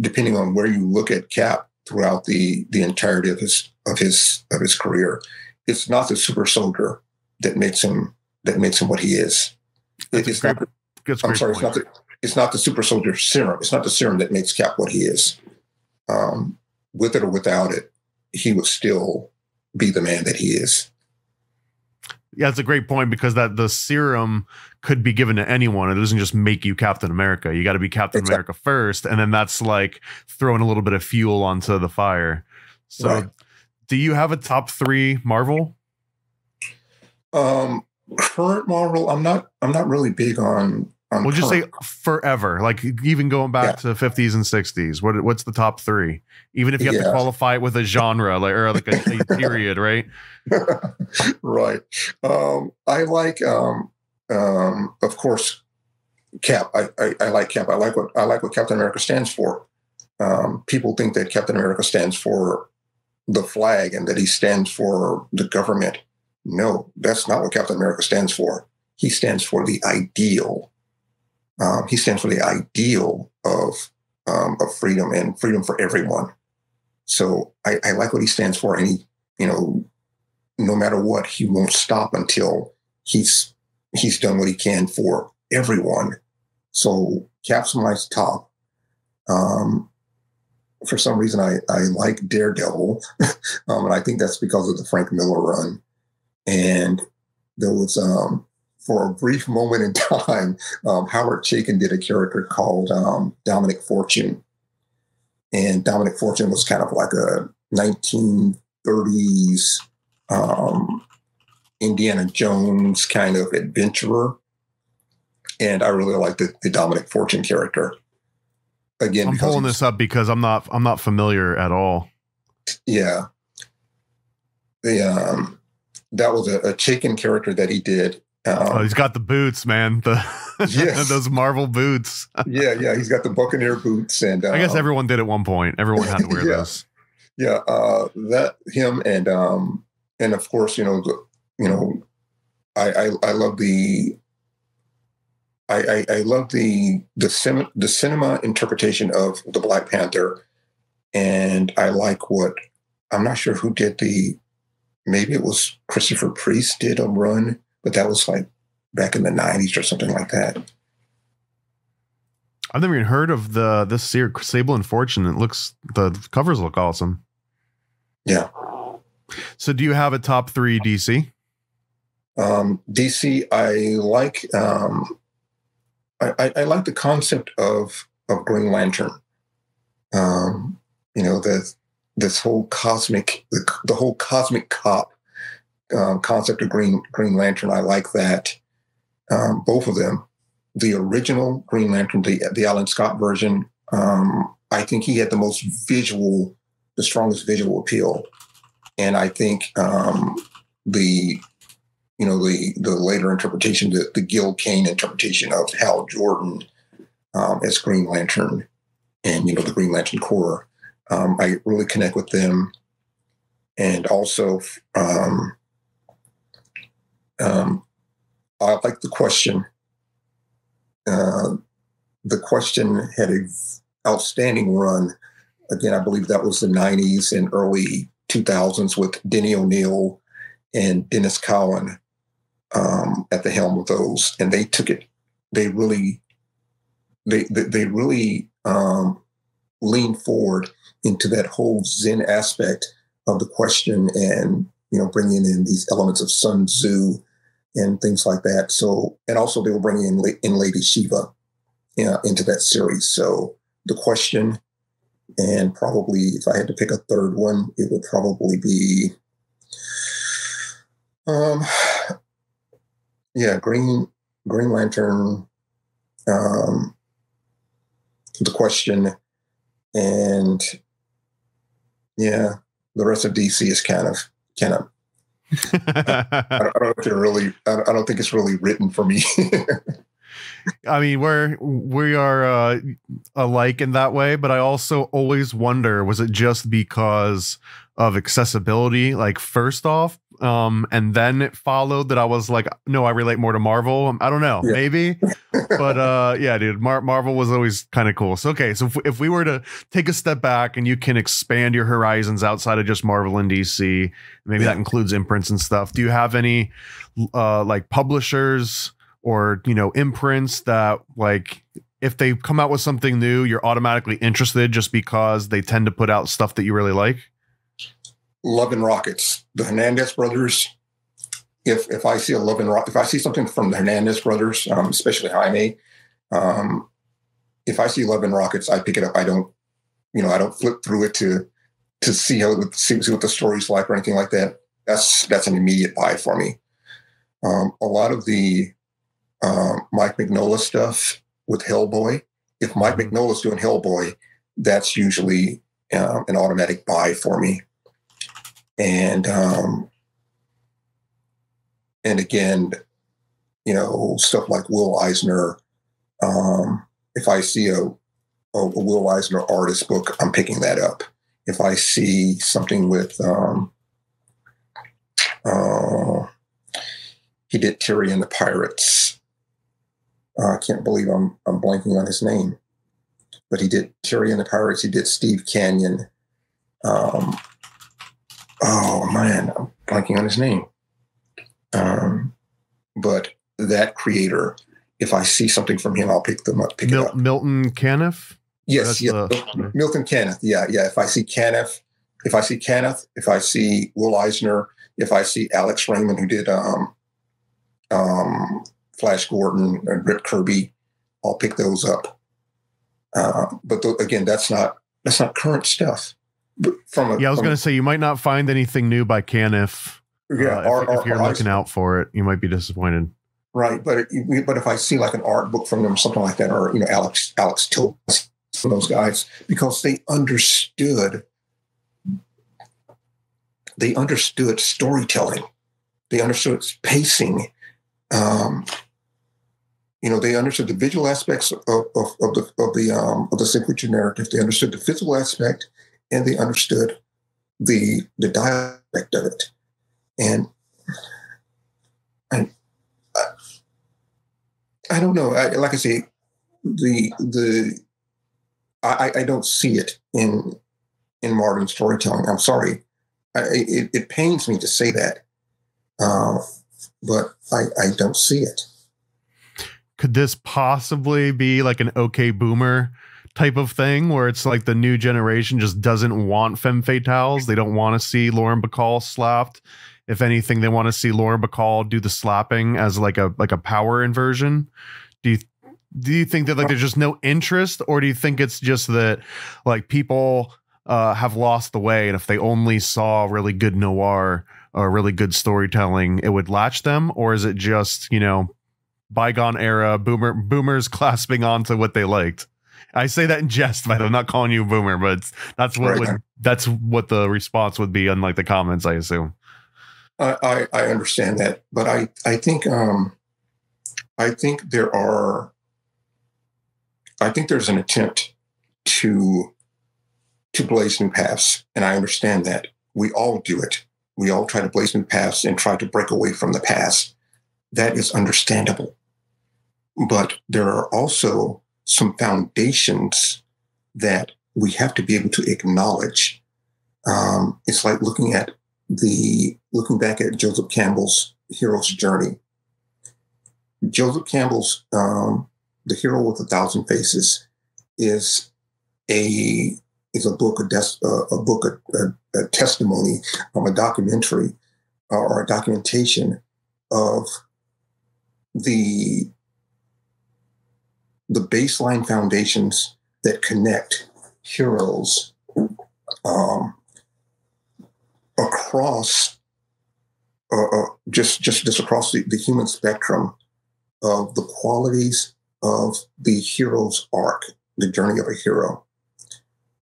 depending on where you look at Cap throughout the the entirety of his of his of his career, it's not the super soldier that makes him that makes him what he is. That's it's great, not. The, I'm sorry. Point. It's not the it's not the super soldier serum. It's not the serum that makes Cap what he is um, with it or without it, he would still be the man that he is. Yeah, it's a great point because that the serum could be given to anyone. It doesn't just make you Captain America. You got to be Captain exactly. America first, and then that's like throwing a little bit of fuel onto the fire. So, right. do you have a top three Marvel? Um, current Marvel, I'm not. I'm not really big on um, we'll just say forever, like even going back yeah. to the 50s and 60s. What what's the top three? Even if you have yeah. to qualify it with a genre, like or like a, a period, right? right. Um, I like, um, um, of course, Cap. I, I, I, like Cap. I like what I like what Captain America stands for. Um, people think that Captain America stands for the flag and that he stands for the government. No, that's not what Captain America stands for. He stands for the ideal um, he stands for the ideal of um, of freedom and freedom for everyone. So I, I like what he stands for, and he, you know, no matter what, he won't stop until he's he's done what he can for everyone. So Cap's my top. Um, for some reason, I, I like Daredevil, um, and I think that's because of the Frank Miller run. And there was um, for a brief moment in time, um, Howard Chaykin did a character called um, Dominic Fortune. And Dominic Fortune was kind of like a 1930s um, Indiana Jones kind of adventurer. And I really like the, the Dominic Fortune character. Again, I'm pulling this up because I'm not I'm not familiar at all. Yeah. The um that was a, a Chaykin character that he did um, oh, he's got the boots, man. The yes. those Marvel boots. yeah, yeah, he's got the Buccaneer boots, and I guess um, everyone did at one point. Everyone had to wear yeah. those. Yeah, uh, that him and um and of course you know the, you know I, I I love the I, I, I love the the cinema the cinema interpretation of the Black Panther, and I like what I'm not sure who did the maybe it was Christopher Priest did a run but that was like back in the 90s or something like that. I've never even heard of the this Sable and Fortune. It looks the covers look awesome. Yeah. So, do you have a top three DC? Um, DC, I like. Um, I, I, I, like the concept of of Green Lantern. Um, you know the this whole cosmic the, the whole cosmic cop um, concept of Green Green Lantern. I like that. Um, both of them, the original Green Lantern, the the Alan Scott version. Um, I think he had the most visual, the strongest visual appeal, and I think um, the you know the the later interpretation, the, the Gil Kane interpretation of Hal Jordan um, as Green Lantern, and you know the Green Lantern Corps. Um, I really connect with them, and also um, um, I like the question. Uh, the question had an outstanding run. Again, I believe that was the '90s and early 2000s with Denny O'Neil and Denys Cowan um, at the helm of those, and they took it. They really, they they, they really um, leaned forward into that whole Zen aspect of the question, and you know, bringing in these elements of Sun Tzu and things like that. So, and also they were bringing in, in Lady Shiva know, into that series. So, the question, and probably if I had to pick a third one, it would probably be, um, yeah, Green Green Lantern, um, the question, and yeah, the rest of DC is kind of kind of. I, I, don't know if they're really. I don't think it's really written for me. I mean, we're we are uh, alike in that way, but I also always wonder: was it just because of accessibility? Like, first off, um, and then it followed that I was like, no, I relate more to Marvel. I don't know, yeah. maybe, but uh, yeah, dude, Mar- Marvel was always kind of cool. So okay, so if, if we were to take a step back and you can expand your horizons outside of just Marvel and DC, maybe yeah. that includes imprints and stuff. Do you have any uh, like publishers? or you know imprints that like if they come out with something new you're automatically interested just because they tend to put out stuff that you really like love and rockets the hernandez brothers if if i see a love and rock if i see something from the hernandez brothers um, especially jaime um, if i see love and rockets i pick it up i don't you know i don't flip through it to to see how see, see what the story's like or anything like that that's that's an immediate buy for me um, a lot of the um, Mike Mignola stuff with Hellboy. If Mike mm-hmm. Mignola's doing Hellboy, that's usually um, an automatic buy for me. And um, and again, you know, stuff like Will Eisner. Um, if I see a, a, Will Eisner artist book, I'm picking that up. If I see something with um, uh, he did Terry and the Pirates uh, I can't believe I'm I'm blanking on his name, but he did Terry and the Pirates. He did Steve Canyon. Um, oh man, I'm blanking on his name. Um, but that creator, if I see something from him, I'll pick them up. Pick Mil- up. Milton Caniff. Yes, yeah, the- Milton Caniff. Yeah, yeah. If I see Caniff, if I see Caniff, if I see Will Eisner, if I see Alex Raymond, who did um, um, Flash Gordon and Rip Kirby. I'll pick those up. Uh, but th- again, that's not that's not current stuff. From a, yeah, I was going to say you might not find anything new by Caniff. Yeah, uh, if, if, you're looking out for it, you might be disappointed. Right, but it, but if I see like an art book from them, something like that, or you know, Alex Alex from those guys, because they understood they understood storytelling, they understood pacing. Um, you know, they understood the visual aspects of, of, of the of the um, of the signature narrative. They understood the physical aspect, and they understood the the dialect of it. And I, I, don't know. I, like I say, the the I, I don't see it in in modern storytelling. I'm sorry. I, it, it pains me to say that, uh, but I, I don't see it could this possibly be like an okay boomer type of thing where it's like the new generation just doesn't want femme fatales. They don't want to see lauren bacall slapped. If anything they want to see lauren bacall do the slapping as like a like a power inversion. Do you do you think that like there's just no interest or do you think it's just that like people uh, have lost the way and if they only saw really good noir or really good storytelling it would latch them? Or is it just you know bygone era boomer boomers clasping onto what they liked. I say that in jest, but I'm not calling you a boomer, but that's what right. would, that's what the response would be, unlike the comments, I assume. I, I understand that, but I I think um I think there are I think there's an attempt to to blaze new paths. And I understand that. We all do it. We all try to blaze new paths and try to break away from the past. That is understandable. But there are also some foundations that we have to be able to acknowledge. Um, it's like looking at the looking back at Joseph Campbell's hero's journey. Joseph Campbell's um, The Hero with a Thousand Faces is a is a book, a, des- a book, a, a, testimony from a documentary uh, or a documentation of the the baseline foundations that connect heroes um, across uh, uh, just just just across the, the human spectrum of the qualities of the hero's arc, the journey of a hero.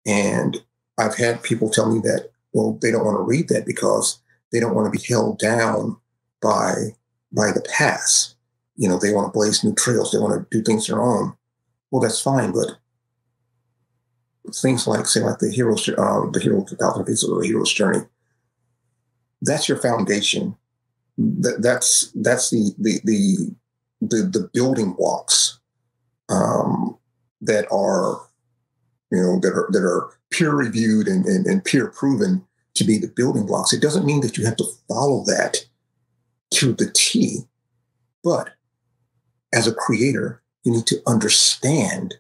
And I've had people tell me that, well, they don't want to read that because they don't want to be held down by by the past. You know, they want to blaze new trails. They want to do things their own. Well, that's fine, but things like, say, like the hero's, um, the hero, the thousand of the hero's journey. That's your foundation. That, that's that's the the the the, the building blocks um, that are you know that are that are peer reviewed and, and, and peer proven to be the building blocks. It doesn't mean that you have to follow that to the T, but as a creator, you need to understand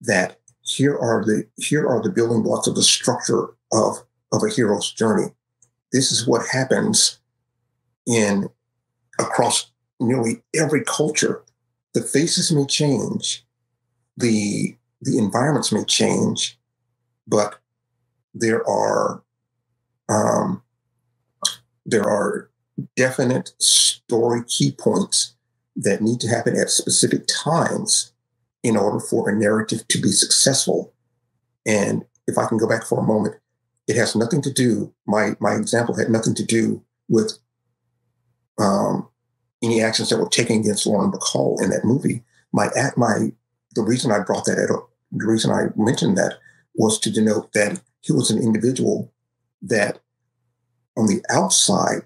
that here are the here are the building blocks of the structure of of a hero's journey. This is what happens in across nearly every culture. The faces may change, the the environments may change, but there are um, there are definite story key points that need to happen at specific times in order for a narrative to be successful. And if I can go back for a moment, it has nothing to do. My my example had nothing to do with um, any actions that were taken against Lauren Bacall in that movie. My at my the reason I brought that up, the reason I mentioned that was to denote that he was an individual that on the outside,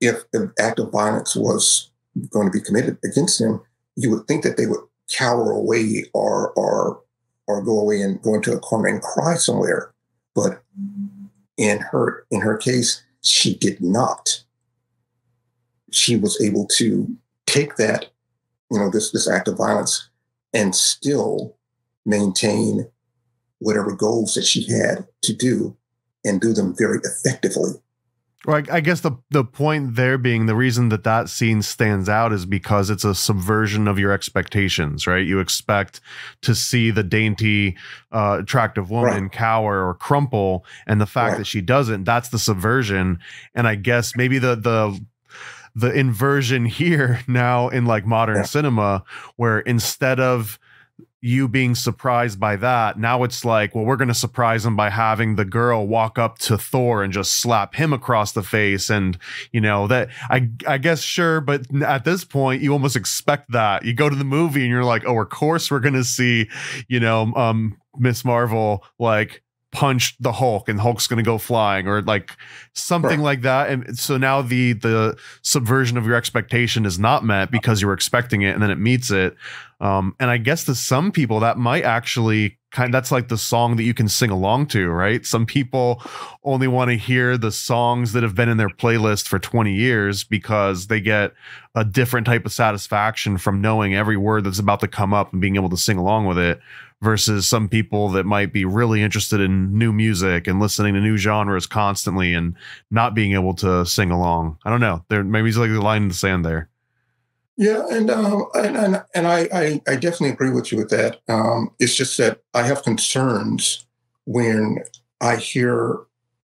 if an act of violence was going to be committed against him, you would think that they would cower away or or or go away and go into a corner and cry somewhere. But in her in her case, she did not. She was able to take that, you know, this this act of violence and still maintain whatever goals that she had to do and do them very effectively. Well, I, I guess the the point there being the reason that that scene stands out is because it's a subversion of your expectations, right? You expect to see the dainty, uh, attractive woman right. cower or crumple, and the fact right. that she doesn't, that's the subversion. And I guess maybe the the the inversion here now in like modern yeah. cinema, where instead of you being surprised by that. Now it's like, well, we're going to surprise him by having the girl walk up to Thor and just slap him across the face. And, you know, that I, I guess, sure. But at this point, you almost expect that. You go to the movie and you're like, oh, of course we're going to see, you know, um, Miss Marvel like punch the Hulk and Hulk's going to go flying or like something right. like that. And so now the the subversion of your expectation is not met because you were expecting it and then it meets it. Um, and I guess to some people that might actually kind that's like the song that you can sing along to, right? Some people only want to hear the songs that have been in their playlist for 20 years because they get a different type of satisfaction from knowing every word that's about to come up and being able to sing along with it versus some people that might be really interested in new music and listening to new genres constantly and not being able to sing along. I don't know. There maybe it's like a line in the sand there. Yeah, and um, and and, and I, I, I definitely agree with you with that. Um, it's just that I have concerns when I hear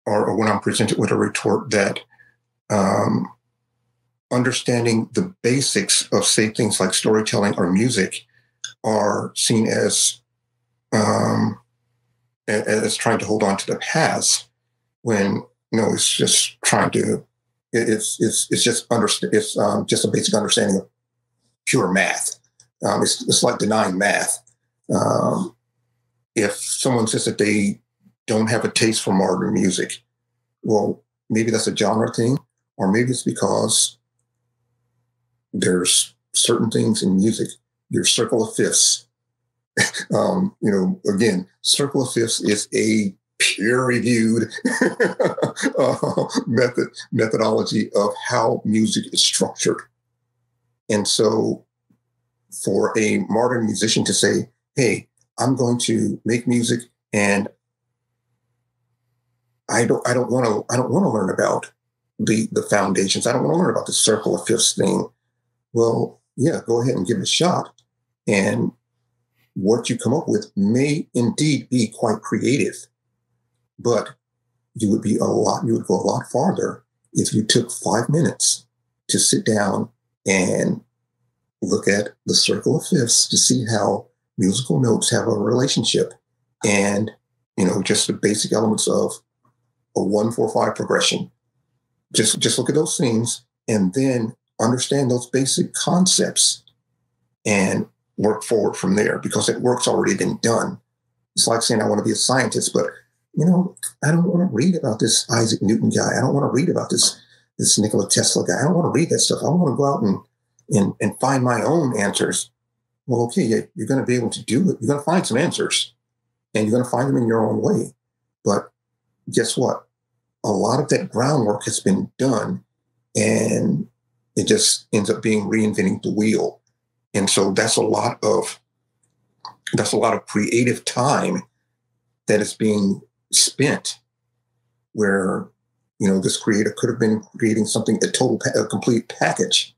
or, when I'm presented with a retort that um, understanding the basics of say things like storytelling or music are seen as um, it's trying to hold on to the past when you know it's just trying to it's it's it's just understand it's um, just a basic understanding of pure math. Um, it's it's like denying math. Um, if someone says that they don't have a taste for modern music. Well, maybe that's a genre thing, or maybe it's because there's certain things in music, your circle of fifths. um, you know, again, circle of fifths is a peer-reviewed uh, method methodology of how music is structured. And so for a modern musician to say, hey, I'm going to make music and I don't I don't want to I don't want to learn about the the foundations. I don't want to learn about the circle of fifths thing. Well, yeah, go ahead and give it a shot. And what you come up with may indeed be quite creative, but you would be a lot, you would go a lot farther if you took five minutes to sit down and look at the circle of fifths to see how musical notes have a relationship and, you know, just the basic elements of a one, four, five progression. Just, just look at those things and then understand those basic concepts and work forward from there because that work's already been done. It's like saying, I want to be a scientist, but you know, I don't want to read about this Isaac Newton guy. I don't want to read about this this Nikola Tesla guy. I don't want to read that stuff. I want to go out and and, and find my own answers. Well, okay, you're going to be able to do it. You're going to find some answers and you're going to find them in your own way. But guess what? A lot of that groundwork has been done and it just ends up being reinventing the wheel. And so that's a lot of that's a lot of creative time that is being spent where you know this creator could have been creating something a total a complete package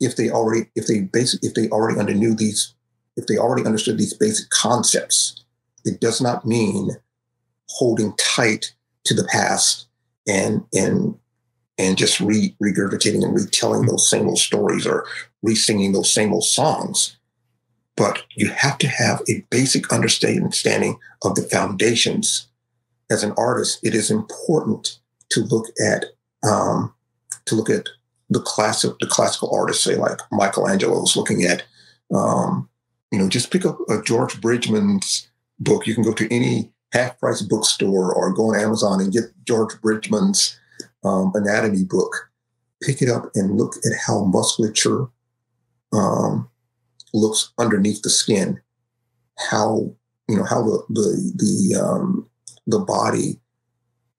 if they already if they basic if they already underknew these if they already understood these basic concepts. It does not mean holding tight to the past and and and just re, regurgitating and retelling those same old stories or re-singing those same old songs but you have to have a basic understanding of the foundations as an artist it is important to look at um, to look at the classic the classical artists say like Michelangelo's looking at um, you know just pick up a George Bridgman's book. You can go to any half price bookstore or go on Amazon and get George Bridgman's um, anatomy book. Pick it up and look at how musculature um, looks underneath the skin. How you know how the the the um, the body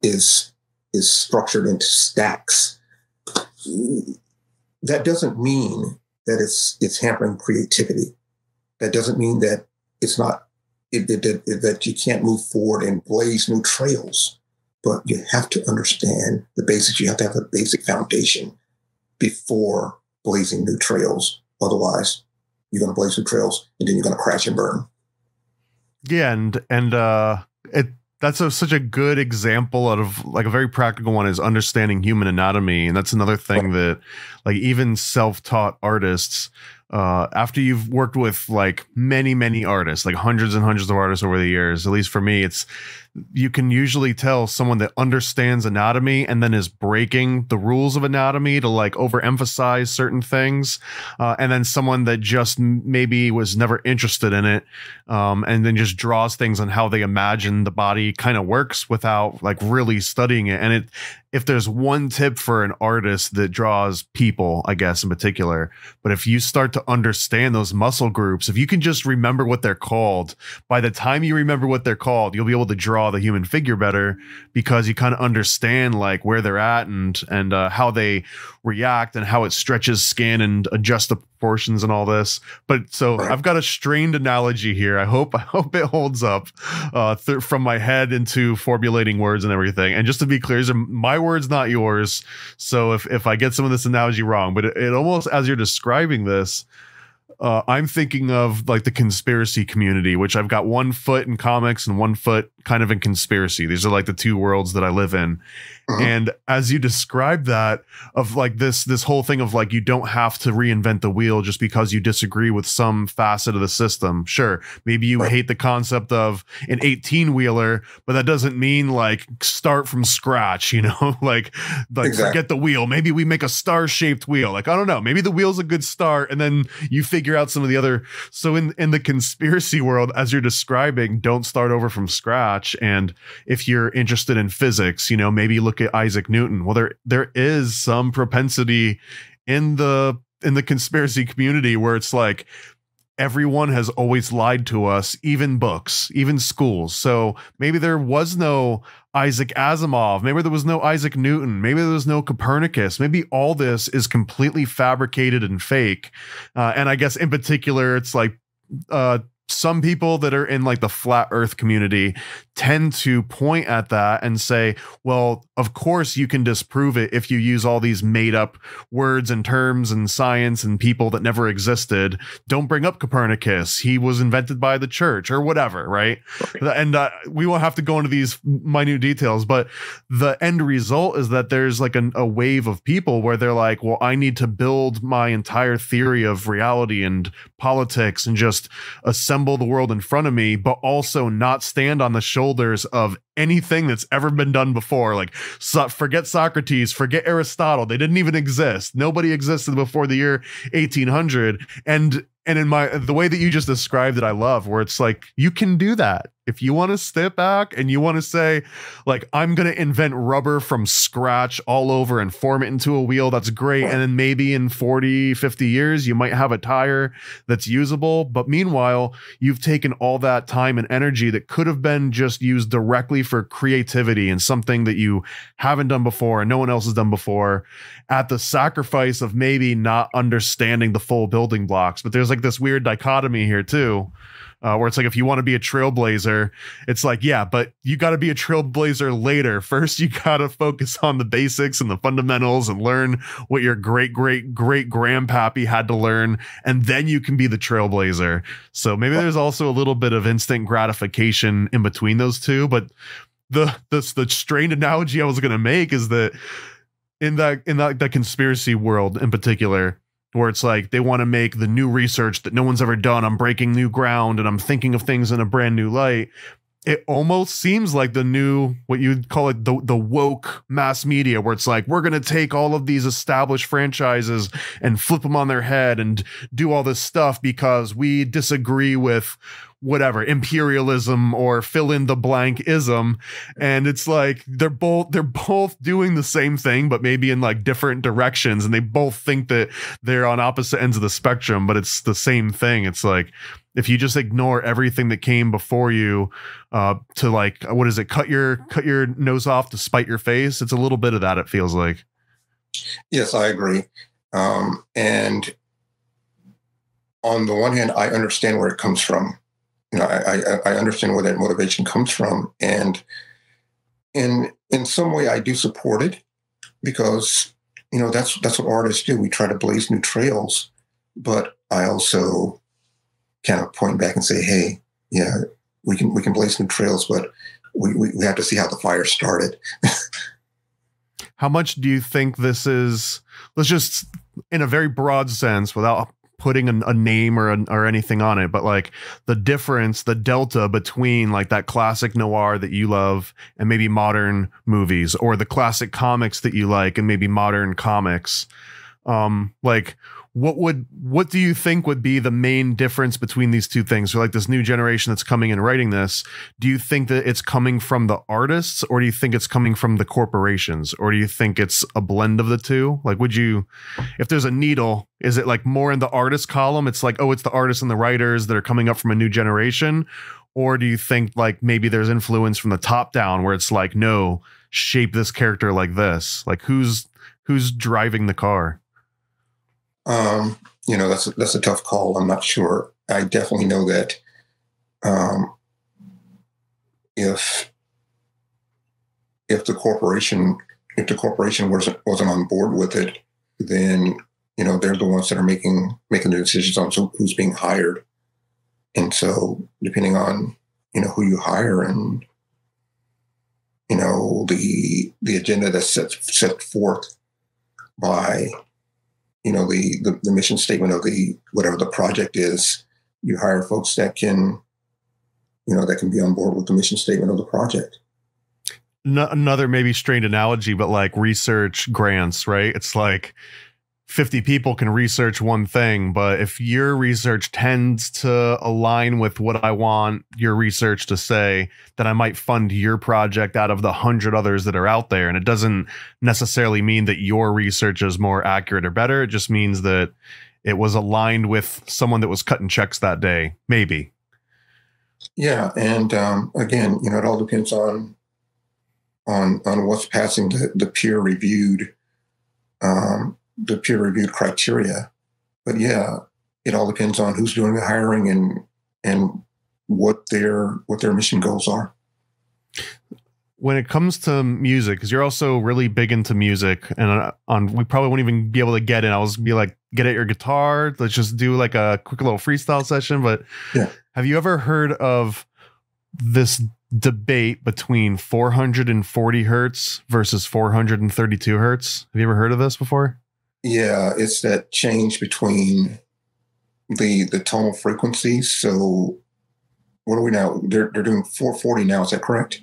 is is structured into stacks that doesn't mean that it's it's hampering creativity. That doesn't mean that it's not it, it, it, that you can't move forward and blaze new trails. But you have to understand the basics. You have to have a basic foundation before blazing new trails. Otherwise, you're going to blaze new trails and then you're going to crash and burn. Yeah, and and uh, it that's a, such a good example out of like a very practical one is understanding human anatomy and that's another thing that like even self-taught artists uh, after you've worked with like many many artists like hundreds and hundreds of artists over the years at least for me it's you can usually tell someone that understands anatomy and then is breaking the rules of anatomy to like overemphasize certain things uh, and then someone that just maybe was never interested in it um, and then just draws things on how they imagine the body kind of works without like really studying it and it if there's one tip for an artist that draws people, I guess in particular, but if you start to understand those muscle groups, if you can just remember what they're called, by the time you remember what they're called, you'll be able to draw the human figure better because you kind of understand like where they're at and and uh, how they react and how it stretches skin and adjusts the proportions and all this. But so I've got a strained analogy here. I hope I hope it holds up uh, th- from my head into formulating words and everything. And just to be clear, these are my words, not yours. So if if I get some of this analogy wrong, but it, it almost as you're describing this, uh, I'm thinking of like the conspiracy community, which I've got one foot in comics and one foot kind of in conspiracy. These are like the two worlds that I live in. Uh-huh. And as you describe that of like this this whole thing of like you don't have to reinvent the wheel just because you disagree with some facet of the system. Sure, maybe you right. hate the concept of an 18 wheeler, but that doesn't mean like start from scratch, you know? like like exactly. forget the wheel. Maybe we make a star-shaped wheel. Like I don't know, maybe the wheel's a good start and then you figure figure out some of the other. So in in the conspiracy world, as you're describing, don't start over from scratch. And if you're interested in physics, you know, maybe look at Isaac Newton. Well, there there is some propensity in the in the conspiracy community where it's like everyone has always lied to us, even books, even schools. So maybe there was no Isaac Asimov. Maybe there was no Isaac Newton. Maybe there was no Copernicus. Maybe all this is completely fabricated and fake. Uh, and I guess in particular, it's like uh, some people that are in like the flat earth community tend to point at that and say, well, of course you can disprove it if you use all these made up words and terms and science and people that never existed. Don't bring up Copernicus. He was invented by the church or whatever, right? right. And uh, we won't have to go into these minute details, but the end result is that there's like an, a wave of people where they're like, well, I need to build my entire theory of reality and politics and just assemble the world in front of me, but also not stand on the shoulders of anything that's ever been done before. Like, so, forget Socrates, forget Aristotle. They didn't even exist. Nobody existed before the year 1800. And and in my the way that you just described it, I love where it's like you can do that. If you want to step back and you want to say like i'm going to invent rubber from scratch all over and form it into a wheel that's great. And then maybe in 40 50 years you might have a tire that's usable. But meanwhile you've taken all that time and energy that could have been just used directly for creativity and something that you haven't done before and no one else has done before at the sacrifice of maybe not understanding the full building blocks. But there's like this weird dichotomy here too uh, where it's like if you want to be a trailblazer, it's like yeah, but you got to be a trailblazer later. First, you got to focus on the basics and the fundamentals and learn what your great great great grandpappy had to learn, and then you can be the trailblazer. So maybe there's also a little bit of instant gratification in between those two, but the the the strained analogy I was going to make is that in that in that, that conspiracy world in particular where it's like they want to make the new research that no one's ever done. I'm breaking new ground and I'm thinking of things in a brand new light. It almost seems like the new what you'd call it the the woke mass media where it's like we're going to take all of these established franchises and flip them on their head and do all this stuff because we disagree with whatever imperialism or fill in the blank ism. And it's like they're both they're both doing the same thing but maybe in like different directions. And they both think that they're on opposite ends of the spectrum but it's the same thing. It's like if you just ignore everything that came before you uh to like what is it? Cut your cut your nose off to spite your face? It's a little bit of that it feels like. Yes i agree. Um and on the one hand i understand where it comes from you know, I, I, I understand where that motivation comes from, and in in some way, I do support it because you know that's that's what artists do. We try to blaze new trails, but I also kind of point back and say, hey, yeah, we can we can blaze new trails, but we, we, we have to see how the fire started. how much do you think this is? Let's just, in a very broad sense, without putting a, a name or a, or anything on it, but like the difference, the delta between like that classic noir that you love and maybe modern movies, or the classic comics that you like and maybe modern comics. Um, like what would what do you think would be the main difference between these two things? So like this new generation that's coming and writing this do you think that it's coming from the artists or do you think it's coming from the corporations or do you think it's a blend of the two? Like would you if there's a needle is it like more in the artist column? It's like oh it's the artists and the writers that are coming up from a new generation? Or do you think like maybe there's influence from the top down where it's like no shape this character like this. Like who's who's driving the car um, you know, that's that's a tough call. I'm not sure. I definitely know that um, if if the corporation if the corporation wasn't wasn't on board with it, then you know they're the ones that are making making the decisions on who's being hired, and so depending on you know who you hire and you know the the agenda that's set set forth by you know the, the, the mission statement of the whatever the project is you hire folks that can you know that can be on board with the mission statement of the project. No, another maybe strained analogy but like research grants right? It's like 50 people can research one thing, but if your research tends to align with what I want your research to say, then I might fund your project out of the hundred others that are out there. And it doesn't necessarily mean that your research is more accurate or better. It just means that it was aligned with someone that was cutting checks that day, maybe. Yeah, and um, again, you know, it all depends on on on what's passing the, the peer reviewed um, the peer reviewed criteria. But yeah, it all depends on who's doing the hiring and and what their what their mission goals are. When it comes to music, because you're also really big into music, and uh, on we probably won't even be able to get in. I was be like, get at your guitar. Let's just do like a quick little freestyle session. But yeah, have you ever heard of this debate between 440 hertz versus 432 hertz? Have you ever heard of this before? Yeah, it's that change between the the tonal frequencies. So what are we now? They're they're doing 440 now. Is that correct?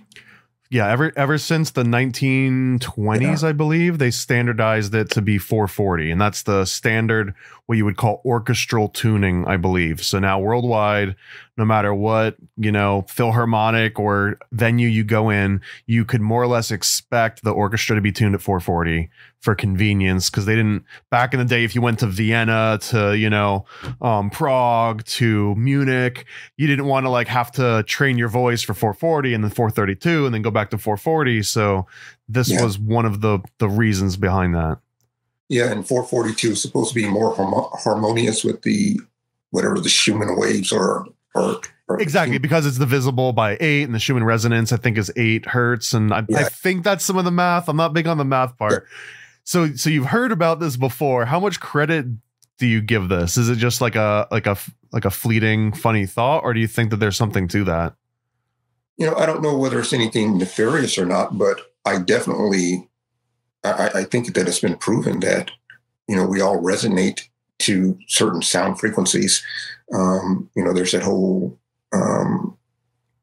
Yeah, ever ever since the 1920s, yeah. I believe they standardized it to be 440, and that's the standard what you would call orchestral tuning, I believe. So now worldwide, no matter what, you know, philharmonic or venue you go in, you could more or less expect the orchestra to be tuned at 440 for convenience because they didn't back in the day if you went to Vienna to, you know, um, Prague to Munich, you didn't want to like have to train your voice for 440 and then 432 and then go back to 440. So this yeah. was one of the the reasons behind that. Yeah, and 442 is supposed to be more harmonious with the whatever the Schumann waves are. Or, or exactly because it's divisible by eight, and the Schumann resonance I think is eight hertz, and I, yeah. I think that's some of the math. I'm not big on the math part. Yeah. So, so you've heard about this before. How much credit do you give this? Is it just like a like a like a fleeting funny thought, or do you think that there's something to that? You know, I don't know whether it's anything nefarious or not, but I definitely I, I think that it's been proven that you know we all resonate to certain sound frequencies. Um, you know, there's that whole um,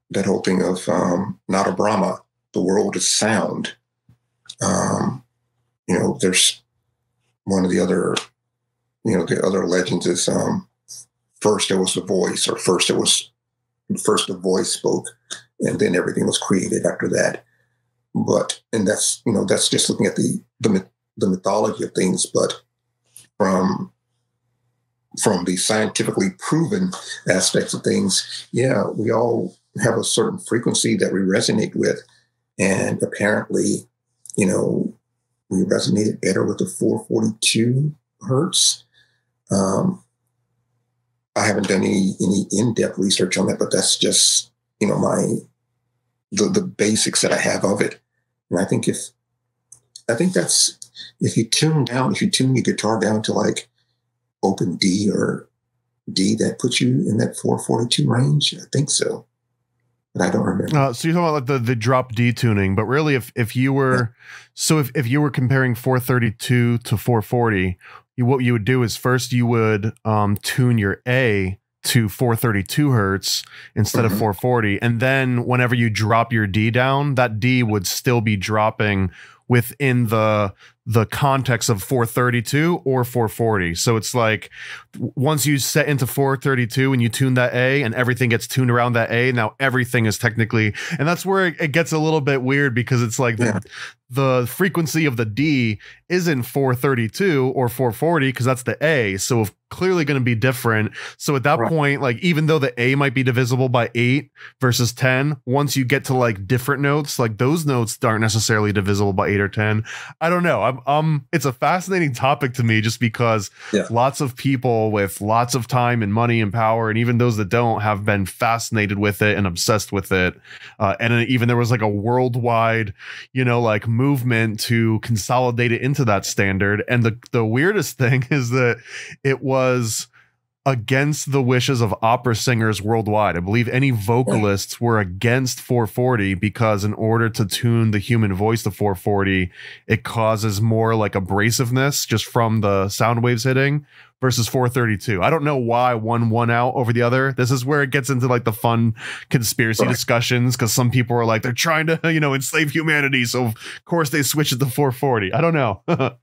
that whole thing of um, a Brahma, the world is sound. Um, you know, there's one of the other, you know, the other legends is um, first there was the voice, or first it was first the voice spoke, and then everything was created after that. But and that's you know that's just looking at the the, the mythology of things, but from from the scientifically proven aspects of things, yeah, we all have a certain frequency that we resonate with, and apparently, you know, we resonated better with the 442 hertz. Um, I haven't done any any in depth research on that, but that's just you know my the the basics that I have of it. And I think if I think that's if you tune down, if you tune your guitar down to like open D or D, that puts you in that 442 range. I think so. But I don't remember. Uh, so you're talking about like the, the drop D tuning, but really if if you were yeah. so if, if you were comparing 432 to 440, you, what you would do is first you would um, tune your A to 432 hertz instead mm-hmm. of 440 and then whenever you drop your d down that d would still be dropping within the the context of 432 or 440. So it's like once you set into 432 and you tune that A and everything gets tuned around that A, now everything is technically, and that's where it gets a little bit weird because it's like yeah. the, the frequency of the D isn't 432 or 440 because that's the A. So clearly going to be different. So at that right. point, like even though the A might be divisible by eight versus 10, once you get to like different notes, like those notes aren't necessarily divisible by eight or 10. I don't know. I'm, um, it's a fascinating topic to me just because yeah. lots of people with lots of time and money and power, and even those that don't have been fascinated with it and obsessed with it. Uh, and even there was like a worldwide, you know, like movement to consolidate it into that standard. And the the weirdest thing is that it was against the wishes of opera singers worldwide. I believe any vocalists were against 440 because in order to tune the human voice to 440, it causes more like abrasiveness just from the sound waves hitting versus 432. I don't know why one won out over the other. This is where it gets into like the fun conspiracy right. discussions because some people are like they're trying to, you know, enslave humanity, so of course they switch it to 440. I don't know.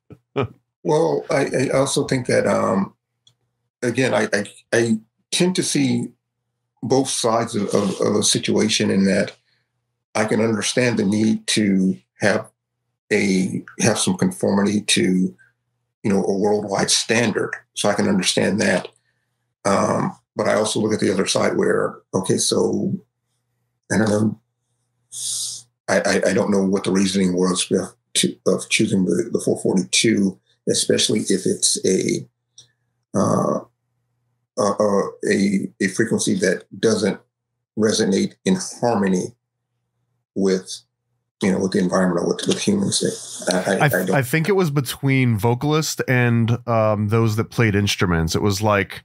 Well, I, I also think that um, again, I, I, I tend to see both sides of, of, of, a situation in that I can understand the need to have a have some conformity to you know a worldwide standard, so I can understand that. Um, but I also look at the other side where okay, so I don't know. I, I, I don't know what the reasoning was of, of choosing the, the 442, especially if it's a uh, uh, a, a frequency that doesn't resonate in harmony with you know with the environment or with, with humans. I, I, I, I, think it was between vocalist and um, those that played instruments. It was like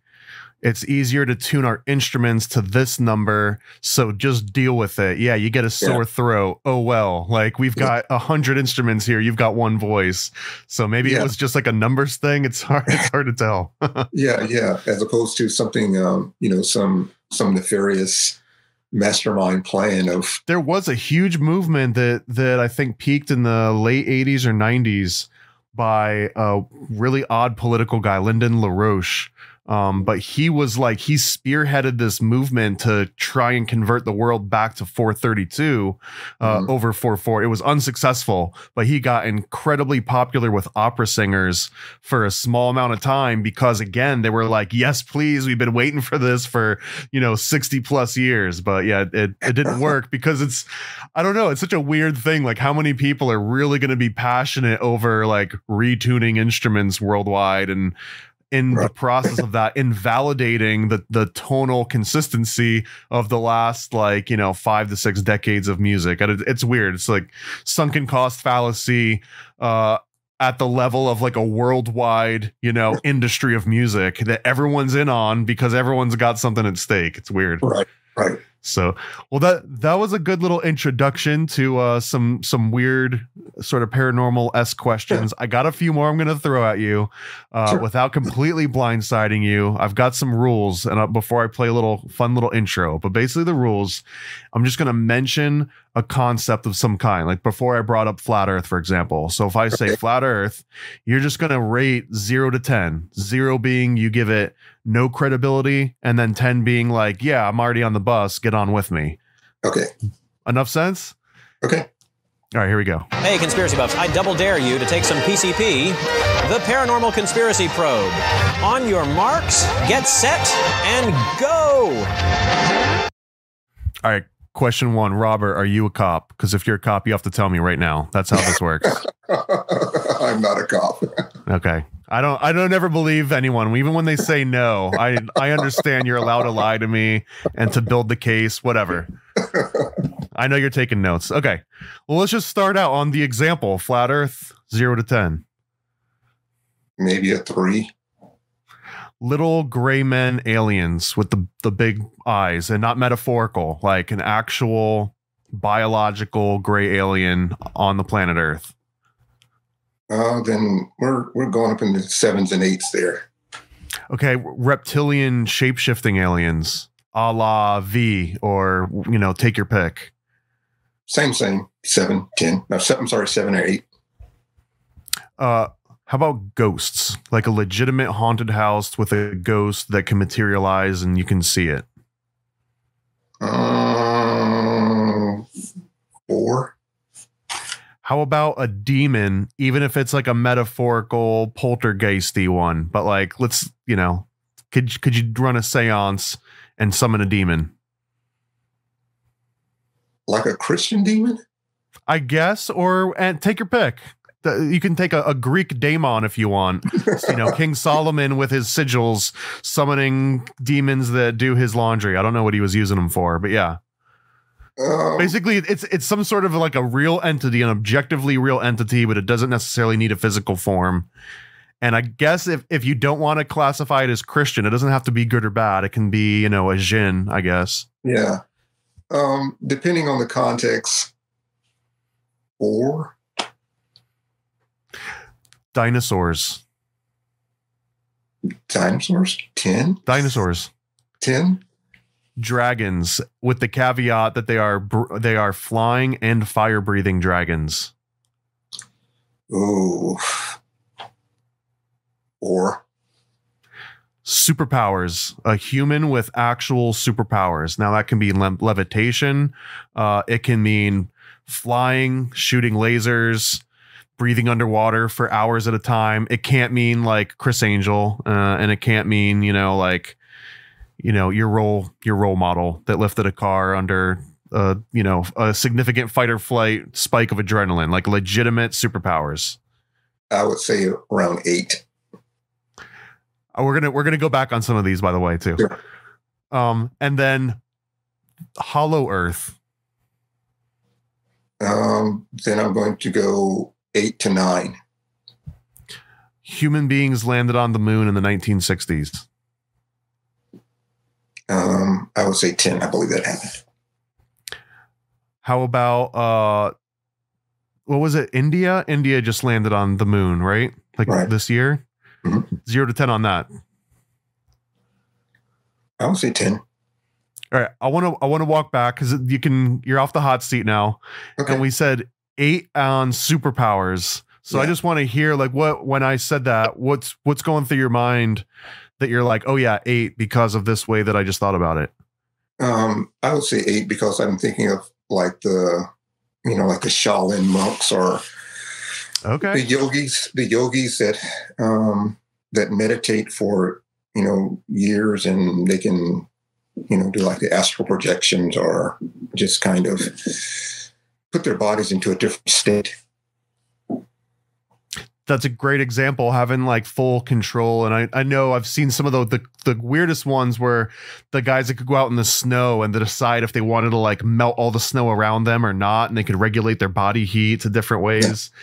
it's easier to tune our instruments to this number so just deal with it. Yeah you get a sore yeah. throat. Oh well like we've got a hundred instruments here. You've got one voice. So maybe yeah. it was just like a numbers thing. It's hard it's hard to tell. Yeah yeah as opposed to something um you know some some nefarious mastermind plan of there was a huge movement that that i think peaked in the late 80s or 90s by a really odd political guy lyndon larouche um, but he was like he spearheaded this movement to try and convert the world back to 432 uh, mm-hmm. over 44. It was unsuccessful, but he got incredibly popular with opera singers for a small amount of time because again they were like, "Yes, please, we've been waiting for this for you know 60 plus years." But yeah, it it didn't work because it's I don't know, it's such a weird thing. Like how many people are really going to be passionate over like retuning instruments worldwide and in right. the process of that invalidating the the tonal consistency of the last like you know five to six decades of music. It's weird. It's like sunken cost fallacy uh at the level of like a worldwide you know industry of music that everyone's in on because everyone's got something at stake. It's weird. Right right so, well, that that was a good little introduction to uh, some some weird sort of paranormal s questions. I got a few more I'm going to throw at you uh, sure. without completely blindsiding you. I've got some rules, and uh, before I play a little fun little intro, but basically the rules, I'm just going to mention a concept of some kind. Like before I brought up flat Earth, for example. So if I say okay. flat Earth, you're just going to rate zero to ten. Zero being you give it no credibility, and then 10 being like, yeah, I'm already on the bus, get on with me. Okay. Enough sense? Okay. All right, here we go. Hey, conspiracy buffs, I double dare you to take some PCP, the Paranormal Conspiracy Probe. On your marks, get set, and go! All right, question one Robert, are you a cop? Because if you're a cop, you have to tell me right now. That's how this works. I'm not a cop. okay. I don't I don't ever believe anyone, even when they say no. I I understand you're allowed to lie to me and to build the case, whatever. I know you're taking notes. Okay. Well, let's just start out on the example. Flat Earth, zero to ten. Maybe a three. Little gray men aliens with the, the big eyes and not metaphorical, like an actual biological gray alien on the planet Earth. Uh, then we're we're going up into sevens and eights there. Okay, reptilian shape shifting aliens, a la V, or you know, take your pick. Same, same. Seven, ten. No, seven, I'm sorry, seven or eight. Uh, how about ghosts? Like a legitimate haunted house with a ghost that can materialize and you can see it. Um, four. How about a demon, even if it's like a metaphorical poltergeisty one? But like, let's you know, could could you run a séance and summon a demon? Like a Christian demon? I guess, or and take your pick. You can take a, a Greek daemon if you want. you know, King Solomon with his sigils summoning demons that do his laundry. I don't know what he was using them for, but yeah. Um, Basically, it's it's some sort of like a real entity, an objectively real entity, but it doesn't necessarily need a physical form. And I guess if if you don't want to classify it as Christian, it doesn't have to be good or bad. It can be, you know, a jinn, I guess. Yeah. Um, depending on the context. Or dinosaurs. Dinosaurs? 10? Dinosaurs. 10? dragons with the caveat that they are they are flying and fire breathing dragons. Ooh. Or superpowers a human with actual superpowers now that can be le- levitation uh, it can mean flying shooting lasers breathing underwater for hours at a time it can't mean like criss angel uh, and it can't mean you know like you know your role your role model that lifted a car under uh, you know a significant fight or flight spike of adrenaline like legitimate superpowers I would say around eight. Uh, we're gonna we're gonna go back on some of these by the way too Sure. um and then hollow earth Um, then I'm going to go eight to nine. human beings landed on the moon in the 1960s Um, I would say 10. I believe that happened. how about uh what was it india india just landed on the moon right like Right. this year Mhm. zero to ten on that I would say 10. all right i want to i want to walk back because you can you're off the hot seat now Okay. and we said eight on superpowers. So i just want to hear like what when i said that what's what's going through your mind that you're like oh yeah eight because of this way that i just thought about it Um, I would say eight because I'm thinking of like the, you know, like the Shaolin monks or okay. the yogis, the yogis that um, that meditate for you know years and they can, you know, do like the astral projections or just kind of put their bodies into a different state. that's a great example having like full control. And i, I know i've seen some of the, the the weirdest ones where the guys that could go out in the snow and decide if they wanted to like melt all the snow around them or not and they could regulate their body heat to different ways. I,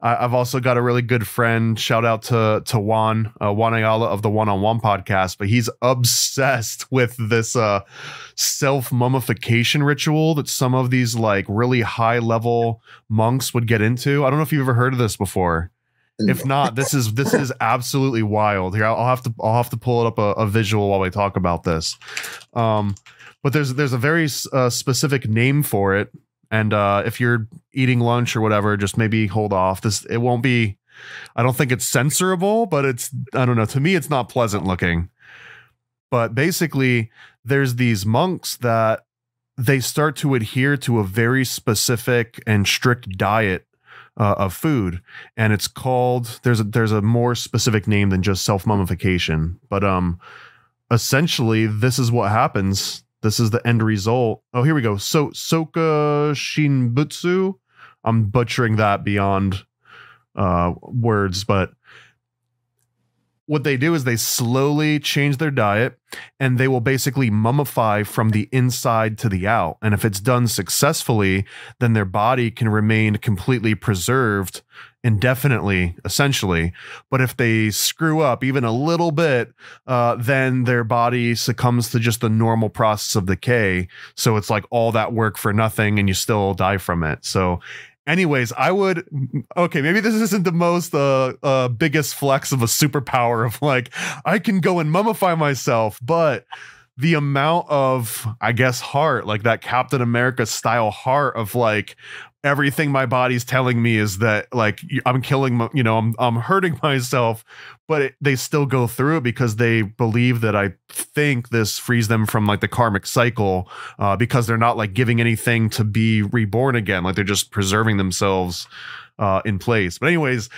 i've also got a really good friend. Shout out to to juan uh, juan ayala of the one-on-one podcast but he's obsessed with this uh self mummification ritual that some of these like really high level monks would get into. I don't know if you've ever heard of this before. If not this is this is absolutely wild. Here I'll, I'll have to i'll have to pull it up a, a visual while we talk about this. Um but there's there's a very uh, specific name for it and uh if you're eating lunch or whatever just maybe hold off. This it won't be i don't think it's censorable but it's i don't know. To me it's not pleasant looking. But basically there's these monks that they start to adhere to a very specific and strict diet uh, of food. And it's called there's a there's a more specific name than just self mummification but um essentially this is what happens this is the end result. Oh here we go. So soka shinbutsu? I'm butchering that beyond uh words but what they do is they slowly change their diet and they will basically mummify from the inside to the out. And if it's done successfully, then their body can remain completely preserved indefinitely, essentially. But if they screw up even a little bit, uh, then their body succumbs to just the normal process of decay. So it's like all that work for nothing and you still die from it. So anyways i would okay maybe this isn't the most uh, uh biggest flex of a superpower of like i can go and mummify myself but the amount of i guess heart like that captain america style heart of like everything my body's telling me is that like I'm killing my, you know i'm, I'm hurting myself but it, they still go through it because they believe that i think this frees them from like the karmic cycle uh, because they're not like giving anything to be reborn again like they're just preserving themselves uh, in place. But anyways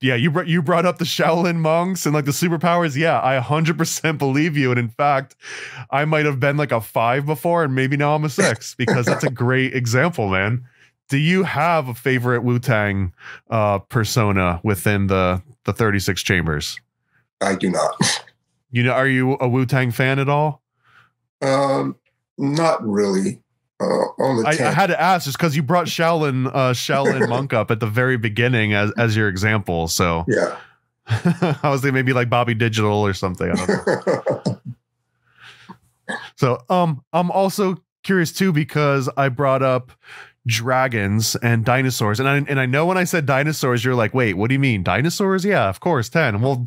yeah you brought you brought up the shaolin monks and like the superpowers. Yeah i 100% believe you. And in fact i might have been like a five before and maybe now i'm a six because that's a great example man do you have a favorite wu-tang uh, persona within the the 36 chambers I do not. you know are you a wu-tang fan at all Um, not really. Uh, on the I, I had to ask just because you brought Shaolin uh, Shaolin monk up at the very beginning as as your example. So yeah. I was thinking maybe like Bobby Digital or something. I don't know. So um I'm also curious too because I brought up dragons and dinosaurs. And I and I know when I said dinosaurs you're like wait what do you mean dinosaurs? Yeah of course 10 well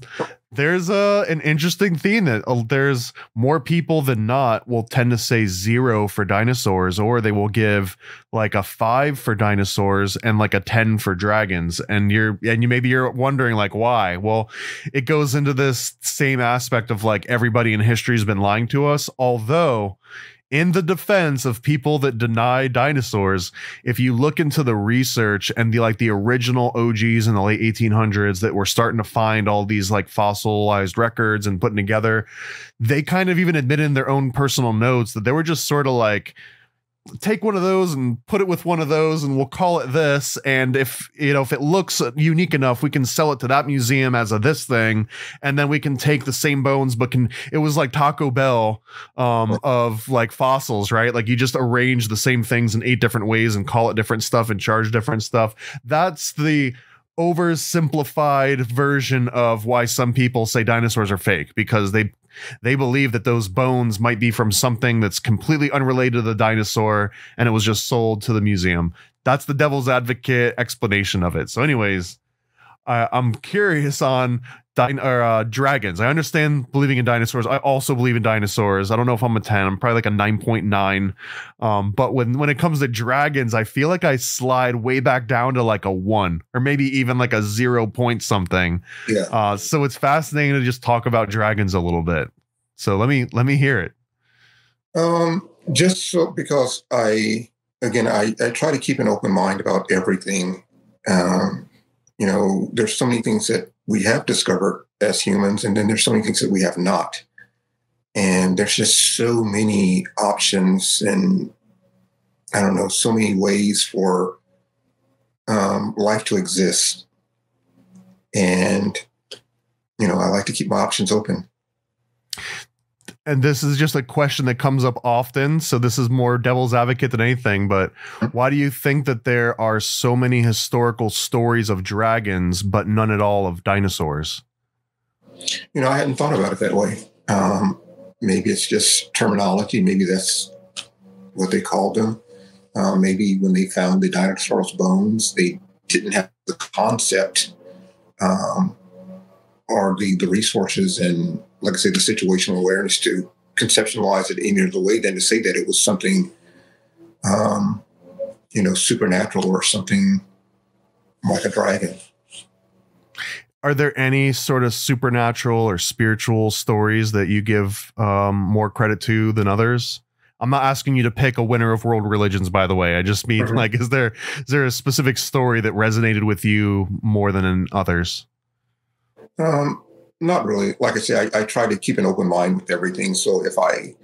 there's a an interesting theme that uh, there's more people than not will tend to say zero for dinosaurs or they will give like a 5 for dinosaurs and like a 10 for dragons. And you're and you maybe you're wondering like why? Well it goes into this same aspect of like everybody in history has been lying to us although in the defense of people that deny dinosaurs, if you look into the research and the like the original OGs in the late 1800s that were starting to find all these like fossilized records and putting together, they kind of even admitted in their own personal notes that they were just sort of like take one of those and put it with one of those and we'll call it this. And if you know if it looks unique enough we can sell it to that museum as a this thing. And then we can take the same bones but can it was like taco bell um of like fossils right? Like you just arrange the same things in eight different ways and call it different stuff and charge different stuff. That's the oversimplified version of why some people say dinosaurs are fake because they they believe that those bones might be from something that's completely unrelated to the dinosaur and it was just sold to the museum. That's the devil's advocate explanation of it. So, anyways, I'm curious on din- or, uh, dragons. I understand believing in dinosaurs. I also believe in dinosaurs. I don't know if I'm a 10. I'm probably like a 9.9. Um, but when when it comes to dragons, I feel like I slide way back down to like a 1 or maybe even like a 0 point something. Yeah. Uh, so it's fascinating to just talk about dragons a little bit. So let me let me hear it. Um, just so because I again I, I try to keep an open mind about everything. Um, you know, there's so many things that we have discovered as humans, and then there's so many things that we have not. And there's just so many options and I don't know, so many ways for um, life to exist. And, you know, I like to keep my options open. And this is just a question that comes up often so this is more devil's advocate than anything but why do you think that there are so many historical stories of dragons but none at all of dinosaurs You know, I hadn't thought about it that way. Um, maybe it's just terminology. Maybe that's what they called them. Uh, maybe when they found the dinosaur's bones, they didn't have the concept um, or the, the resources and, like I say, the situational awareness to conceptualize it any other way than to say that it was something, um, you know, supernatural or something like a dragon. are there any sort of supernatural or spiritual stories that you give um, more credit to than others i'm not asking you to pick a winner of world religions by the way i just mean Mhm. like is there is there a specific story that resonated with you more than in others Um, not really. Like I say, I, I try to keep an open mind with everything. So if I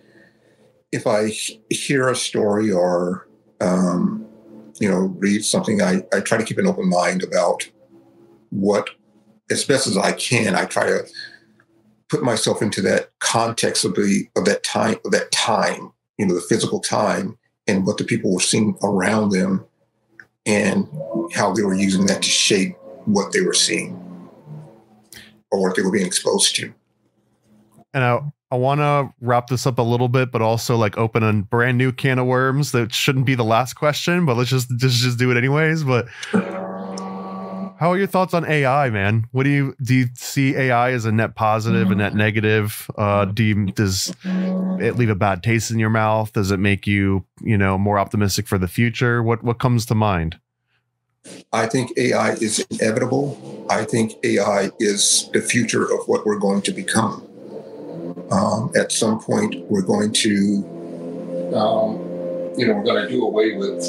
if I hear a story or um, you know read something, I, I try to keep an open mind about what, as best as I can. I try to put myself into that context of the of that time of that time, you know, the physical time, and what the people were seeing around them, and how they were using that to shape what they were seeing or what they were being exposed to. and i i want to wrap this up a little bit but also like open a brand new can of worms that shouldn't be the last question but let's just just just do it anyways. But how are your thoughts on ai man? What do you do you see ai as a net positive a net negative? Uh do you does it leave a bad taste in your mouth? Does it make you you know more optimistic for the future? What what comes to mind I think AI is inevitable. I think AI is the future of what we're going to become. Um, at some point, we're going to, um, you know, we're going to do away with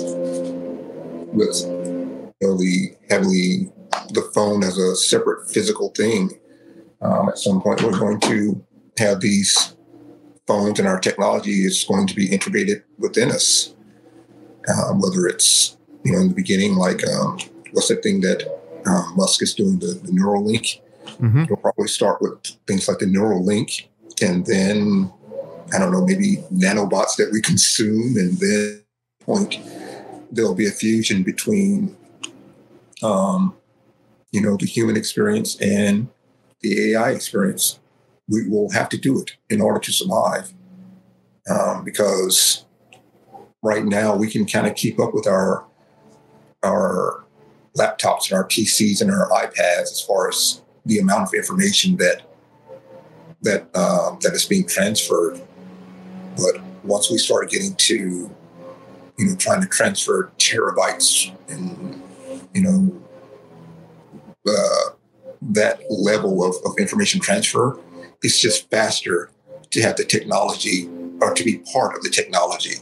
with the heavily the phone as a separate physical thing. Um, at some point, we're going to have these phones and our technology is going to be integrated within us. Um, whether it's you know in the beginning like um, what's that thing that um, Musk is doing the, the Neuralink? hmm It'll probably start with things like the Neuralink, and then I don't know maybe nanobots that we consume, and then point there'll be a fusion between um, you know the human experience and the AI experience. We will have to do it in order to survive, um, because right now we can kind of keep up with our our laptops and our PCs and our iPads as far as the amount of information that that um, that is being transferred. But once we start getting to, you know, trying to transfer terabytes and, you know, uh, that level of, of information transfer, it's just faster to have the technology or to be part of the technology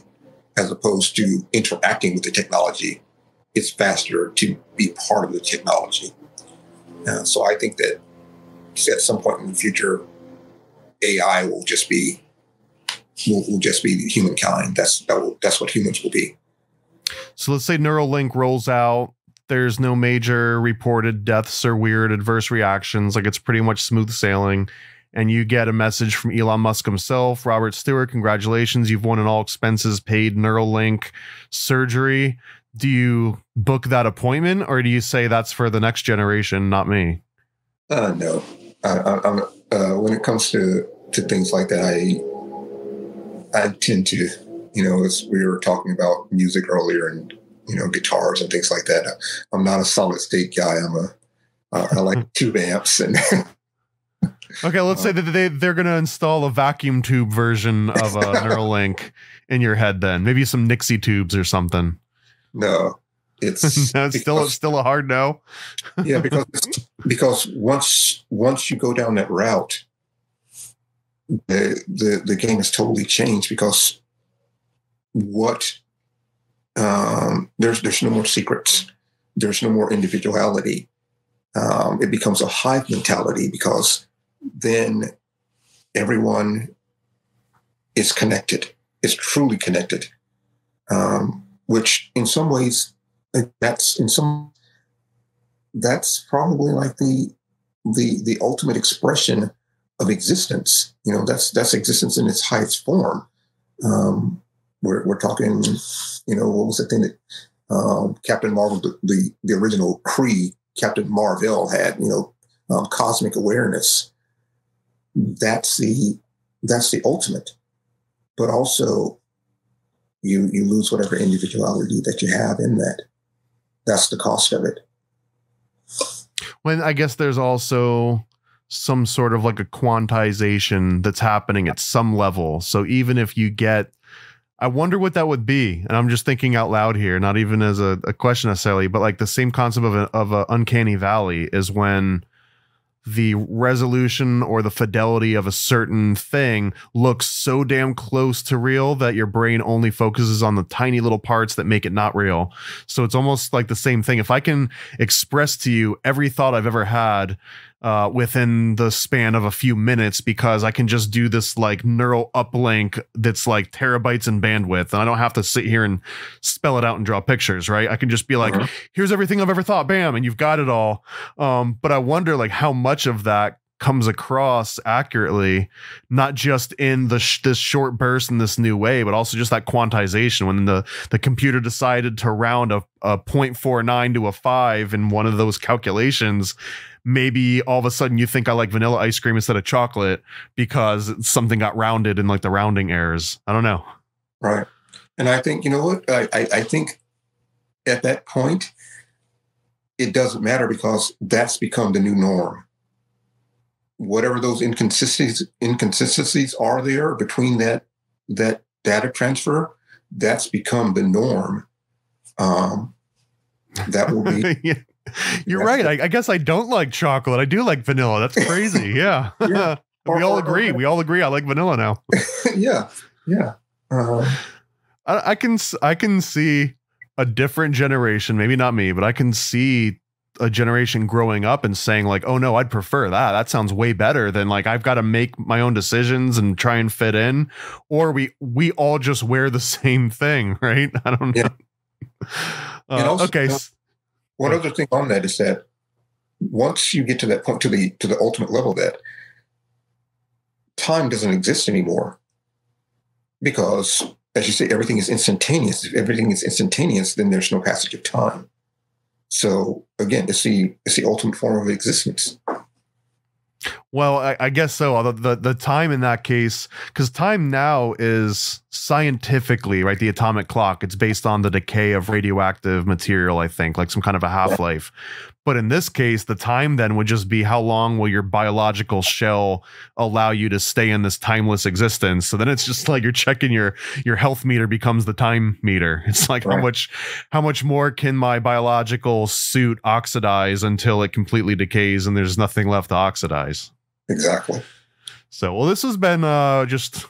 as opposed to interacting with the technology. It's faster to be part of the technology. Uh, so I think that at some point in the future, AI will just be will, will just be humankind. That's that will, that's what humans will be. So let's say Neuralink rolls out. There's no major reported deaths or weird adverse reactions. Like it's pretty much smooth sailing. And you get a message from Elon Musk himself, Robert Stewart. Congratulations, you've won an all expenses paid Neuralink surgery. Do you book that appointment, or do you say that's for the next generation, not me? Uh, no, I, I, I'm, uh, when it comes to to things like that, I I tend to, you know, as we were talking about music earlier and, you know, guitars and things like that. I'm not a solid state guy. I'm a, uh, I like tube amps and. okay, let's say that they they're going to install a vacuum tube version of a Neuralink in your head. Then maybe some Nixie tubes or something. No, it's no, it's still still a hard no. yeah, because because once once you go down that route, the, the, the game has totally changed because what um, there's there's no more secrets, there's no more individuality. Um, it becomes a hive mentality because then everyone is connected, is truly connected, um, which in some ways that's in some that's probably like the the the ultimate expression of existence. You know, that's that's existence in its highest form. Um, we're we're talking, you know, what was the thing that um, Captain Marvel, the, the, the original Kree, Captain Marvel had, you know, um, cosmic awareness. That's the that's the ultimate, but also you you lose whatever individuality that you have in that. That's the cost of it. When I guess there's also some sort of like a quantization that's happening at some level. So even if you get, I wonder what that would be. And I'm just thinking out loud here, not even as a, a question necessarily, but like the same concept of a, of a uncanny valley is when the resolution or the fidelity of a certain thing looks so damn close to real that your brain only focuses on the tiny little parts that make it not real. So it's almost like the same thing. If I can express to you every thought I've ever had uh, within the span of a few minutes because I can just do this like neural uplink that's like terabytes in bandwidth, and I don't have to sit here and spell it out and draw pictures, right? I can just be like, uh-huh. "Here's everything I've ever thought," bam, and you've got it all. Um, but I wonder like how much of that comes across accurately, not just in the sh- this short burst in this new way, but also just that quantization when the the computer decided to round a, a 0.49 to a 5 in one of those calculations maybe all of a sudden you think I like vanilla ice cream instead of chocolate because something got rounded in like the rounding errors. I don't know. Right. And I think, you know what? I, I, I think at that point, it doesn't matter because that's become the new norm. Whatever those inconsistencies inconsistencies are there between that that data transfer, that's become the norm. Um, that will be yeah. You're right. I, I, guess I don't like chocolate. I do like vanilla. That's crazy. Yeah. yeah. we all agree. we all agree. I like vanilla now. yeah. Yeah. Uh, I, I can I can see a different generation. Maybe not me, but I can see a generation growing up and saying like, "Oh no, I'd prefer that. That sounds way better than like I've got to make my own decisions and try and fit in." Or we we all just wear the same thing, right? I don't know. Yeah. Uh, also, okay. Know, one other thing on that is that once you get to that point, to the to the ultimate level, that time doesn't exist anymore, because as you say, everything is instantaneous. If everything is instantaneous, then there's no passage of time. So again, it's the it's the ultimate form of existence. Well, I, I guess so. The, the the time in that case, because time now is scientifically right. The atomic clock. It's based on the decay of radioactive material. I think, like some kind of a half life. But in this case, the time then would just be how long will your biological shell allow you to stay in this timeless existence? So then it's just like you're checking your your health meter becomes the time meter. It's like right. how much how much more can my biological suit oxidize until it completely decays and there's nothing left to oxidize. Exactly. So, well, this has been uh, just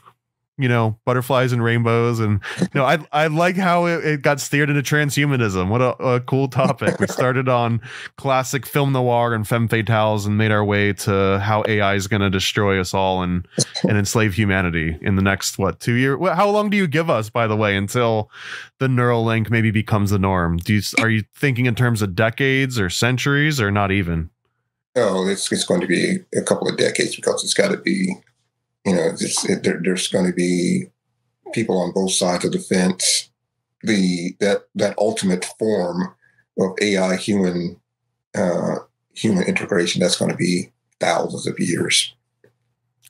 you know butterflies and rainbows, and you know I I like how it, it got steered into transhumanism. What a, a cool topic. we started on classic film noir and femme fatales, and made our way to how AI is going to destroy us all and and enslave humanity in the next what two years? How long do you give us, by the way, until the neural link maybe becomes the norm? Do you are you thinking in terms of decades or centuries or not even? Oh, it's it's going to be a couple of decades because it's got to be, you know, it, there, there's going to be people on both sides of the fence. The that that ultimate form of AI human uh, human integration that's going to be thousands of years.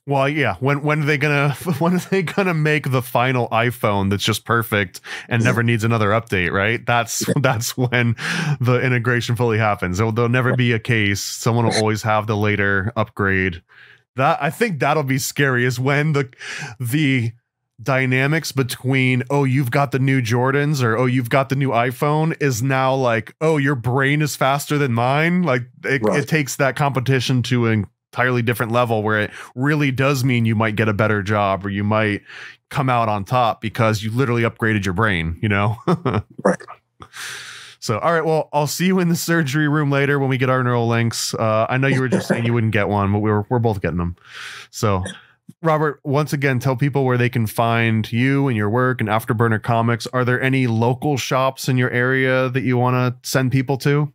Well, yeah. When when are they gonna when are they gonna make the final iPhone that's just perfect and never needs another update? Right. That's that's when the integration fully happens. There'll, there'll never be a case. Someone will always have the later upgrade. That I think that'll be scary. Is when the the dynamics between oh you've got the new Jordans or oh you've got the new iPhone is now like oh your brain is faster than mine. Like it, right. it takes that competition to an entirely different level where it really does mean you might get a better job or you might come out on top because you literally upgraded your brain, you know? right. So, all right, well, I'll see you in the surgery room later when we get our neural links. Uh, I know you were just saying you wouldn't get one, but we are we're both getting them. So, Robert, once again, tell people where they can find you and your work and Afterburner Comics. Are there any local shops in your area that you want to send people to?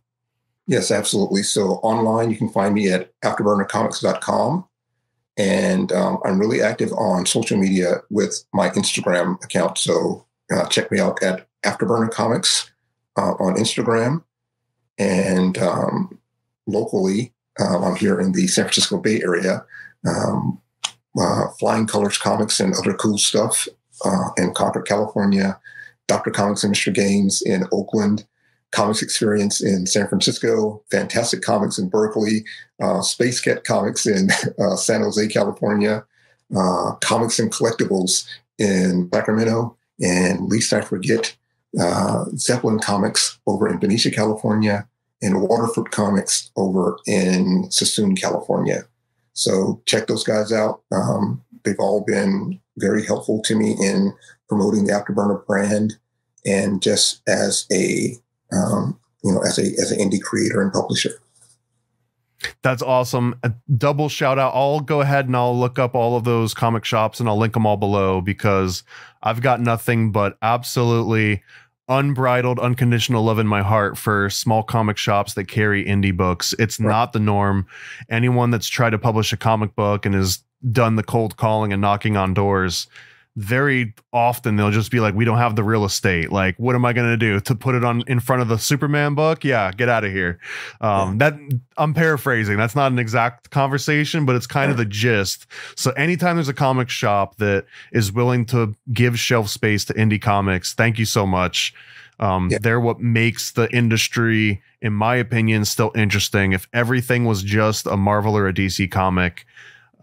Yes, absolutely. So online, you can find me at afterburnercomics.com. And um, I'm really active on social media with my Instagram account. So uh, check me out at Afterburner Comics uh, on Instagram. And um, locally, um, I'm here in the San Francisco Bay Area. Um, uh, Flying Colors Comics and other cool stuff uh, in Concord, California. Dr. Comics and Mr. Games in Oakland Comix Experience in San Francisco, Fantastic Comics in Berkeley, uh, Space Cat Comics in uh, San Jose, California, uh, Comics and Collectibles in Sacramento, and least I forget, uh, Zeppelin Comics over in Benicia, California, and Waterford Comics over in Suisun, California. So check those guys out. Um, they've all been very helpful to me in promoting the Afterburner brand and just as a um, you know, as a as an indie creator and publisher. That's awesome. A double shout out. I'll go ahead and I'll look up all of those comic shops and I'll link them all below because I've got nothing but absolutely unbridled, unconditional love in my heart for small comic shops that carry indie books. It's right. not the norm. Anyone that's tried to publish a comic book and has done the cold calling and knocking on doors very often they'll just be like we don't have the real estate. Like what am i going to do? To put it on in front of the superman book? Yeah get out of here. Um that i'm paraphrasing that's not an exact conversation but it's kind of the gist. So anytime there's a comic shop that is willing to give shelf space to indie comics thank you so much. Um, yeah. they're what makes the industry in my opinion still interesting. If everything was just a marvel or a dc comic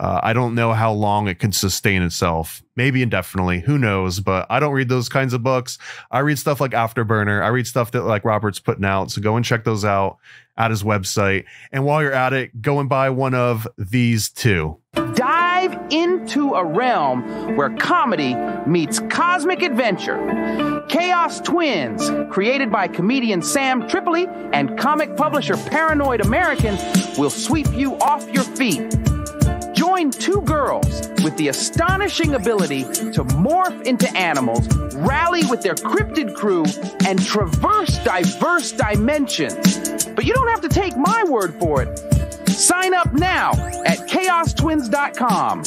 uh, I don't know how long it can sustain itself. Maybe indefinitely. Who knows? But I don't read those kinds of books. I read stuff like Afterburner. I read stuff that like Robert's putting out. So go and check those out at his website. And while you're at it, go and buy one of these two. Dive into a realm where comedy meets cosmic adventure. Chaos Twins, created by comedian Sam Tripoli and comic publisher Paranoid American, will sweep you off your feet Join two girls with the astonishing ability to morph into animals, rally with their cryptid crew, and traverse diverse dimensions. But you don't have to take my word for it. Sign up now at chaostwins.com.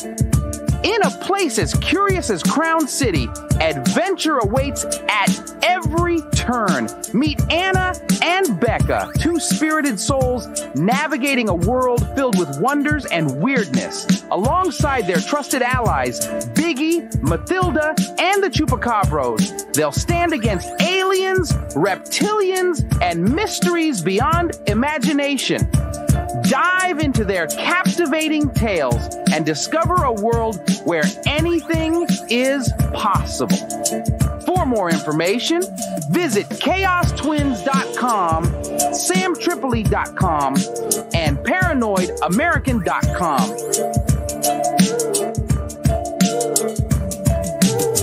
In a place as curious as Crown City, adventure awaits at every turn. Meet Anna and Becca, two spirited souls navigating a world filled with wonders and weirdness. Alongside their trusted allies, Biggie, Mathilda, and the Chupacabros, they'll stand against aliens, reptilians, and mysteries beyond imagination. Dive into their captivating tales and discover a world where anything is possible. For more information, visit chaostwins.com, samtripoli.com, and paranoidamerican.com.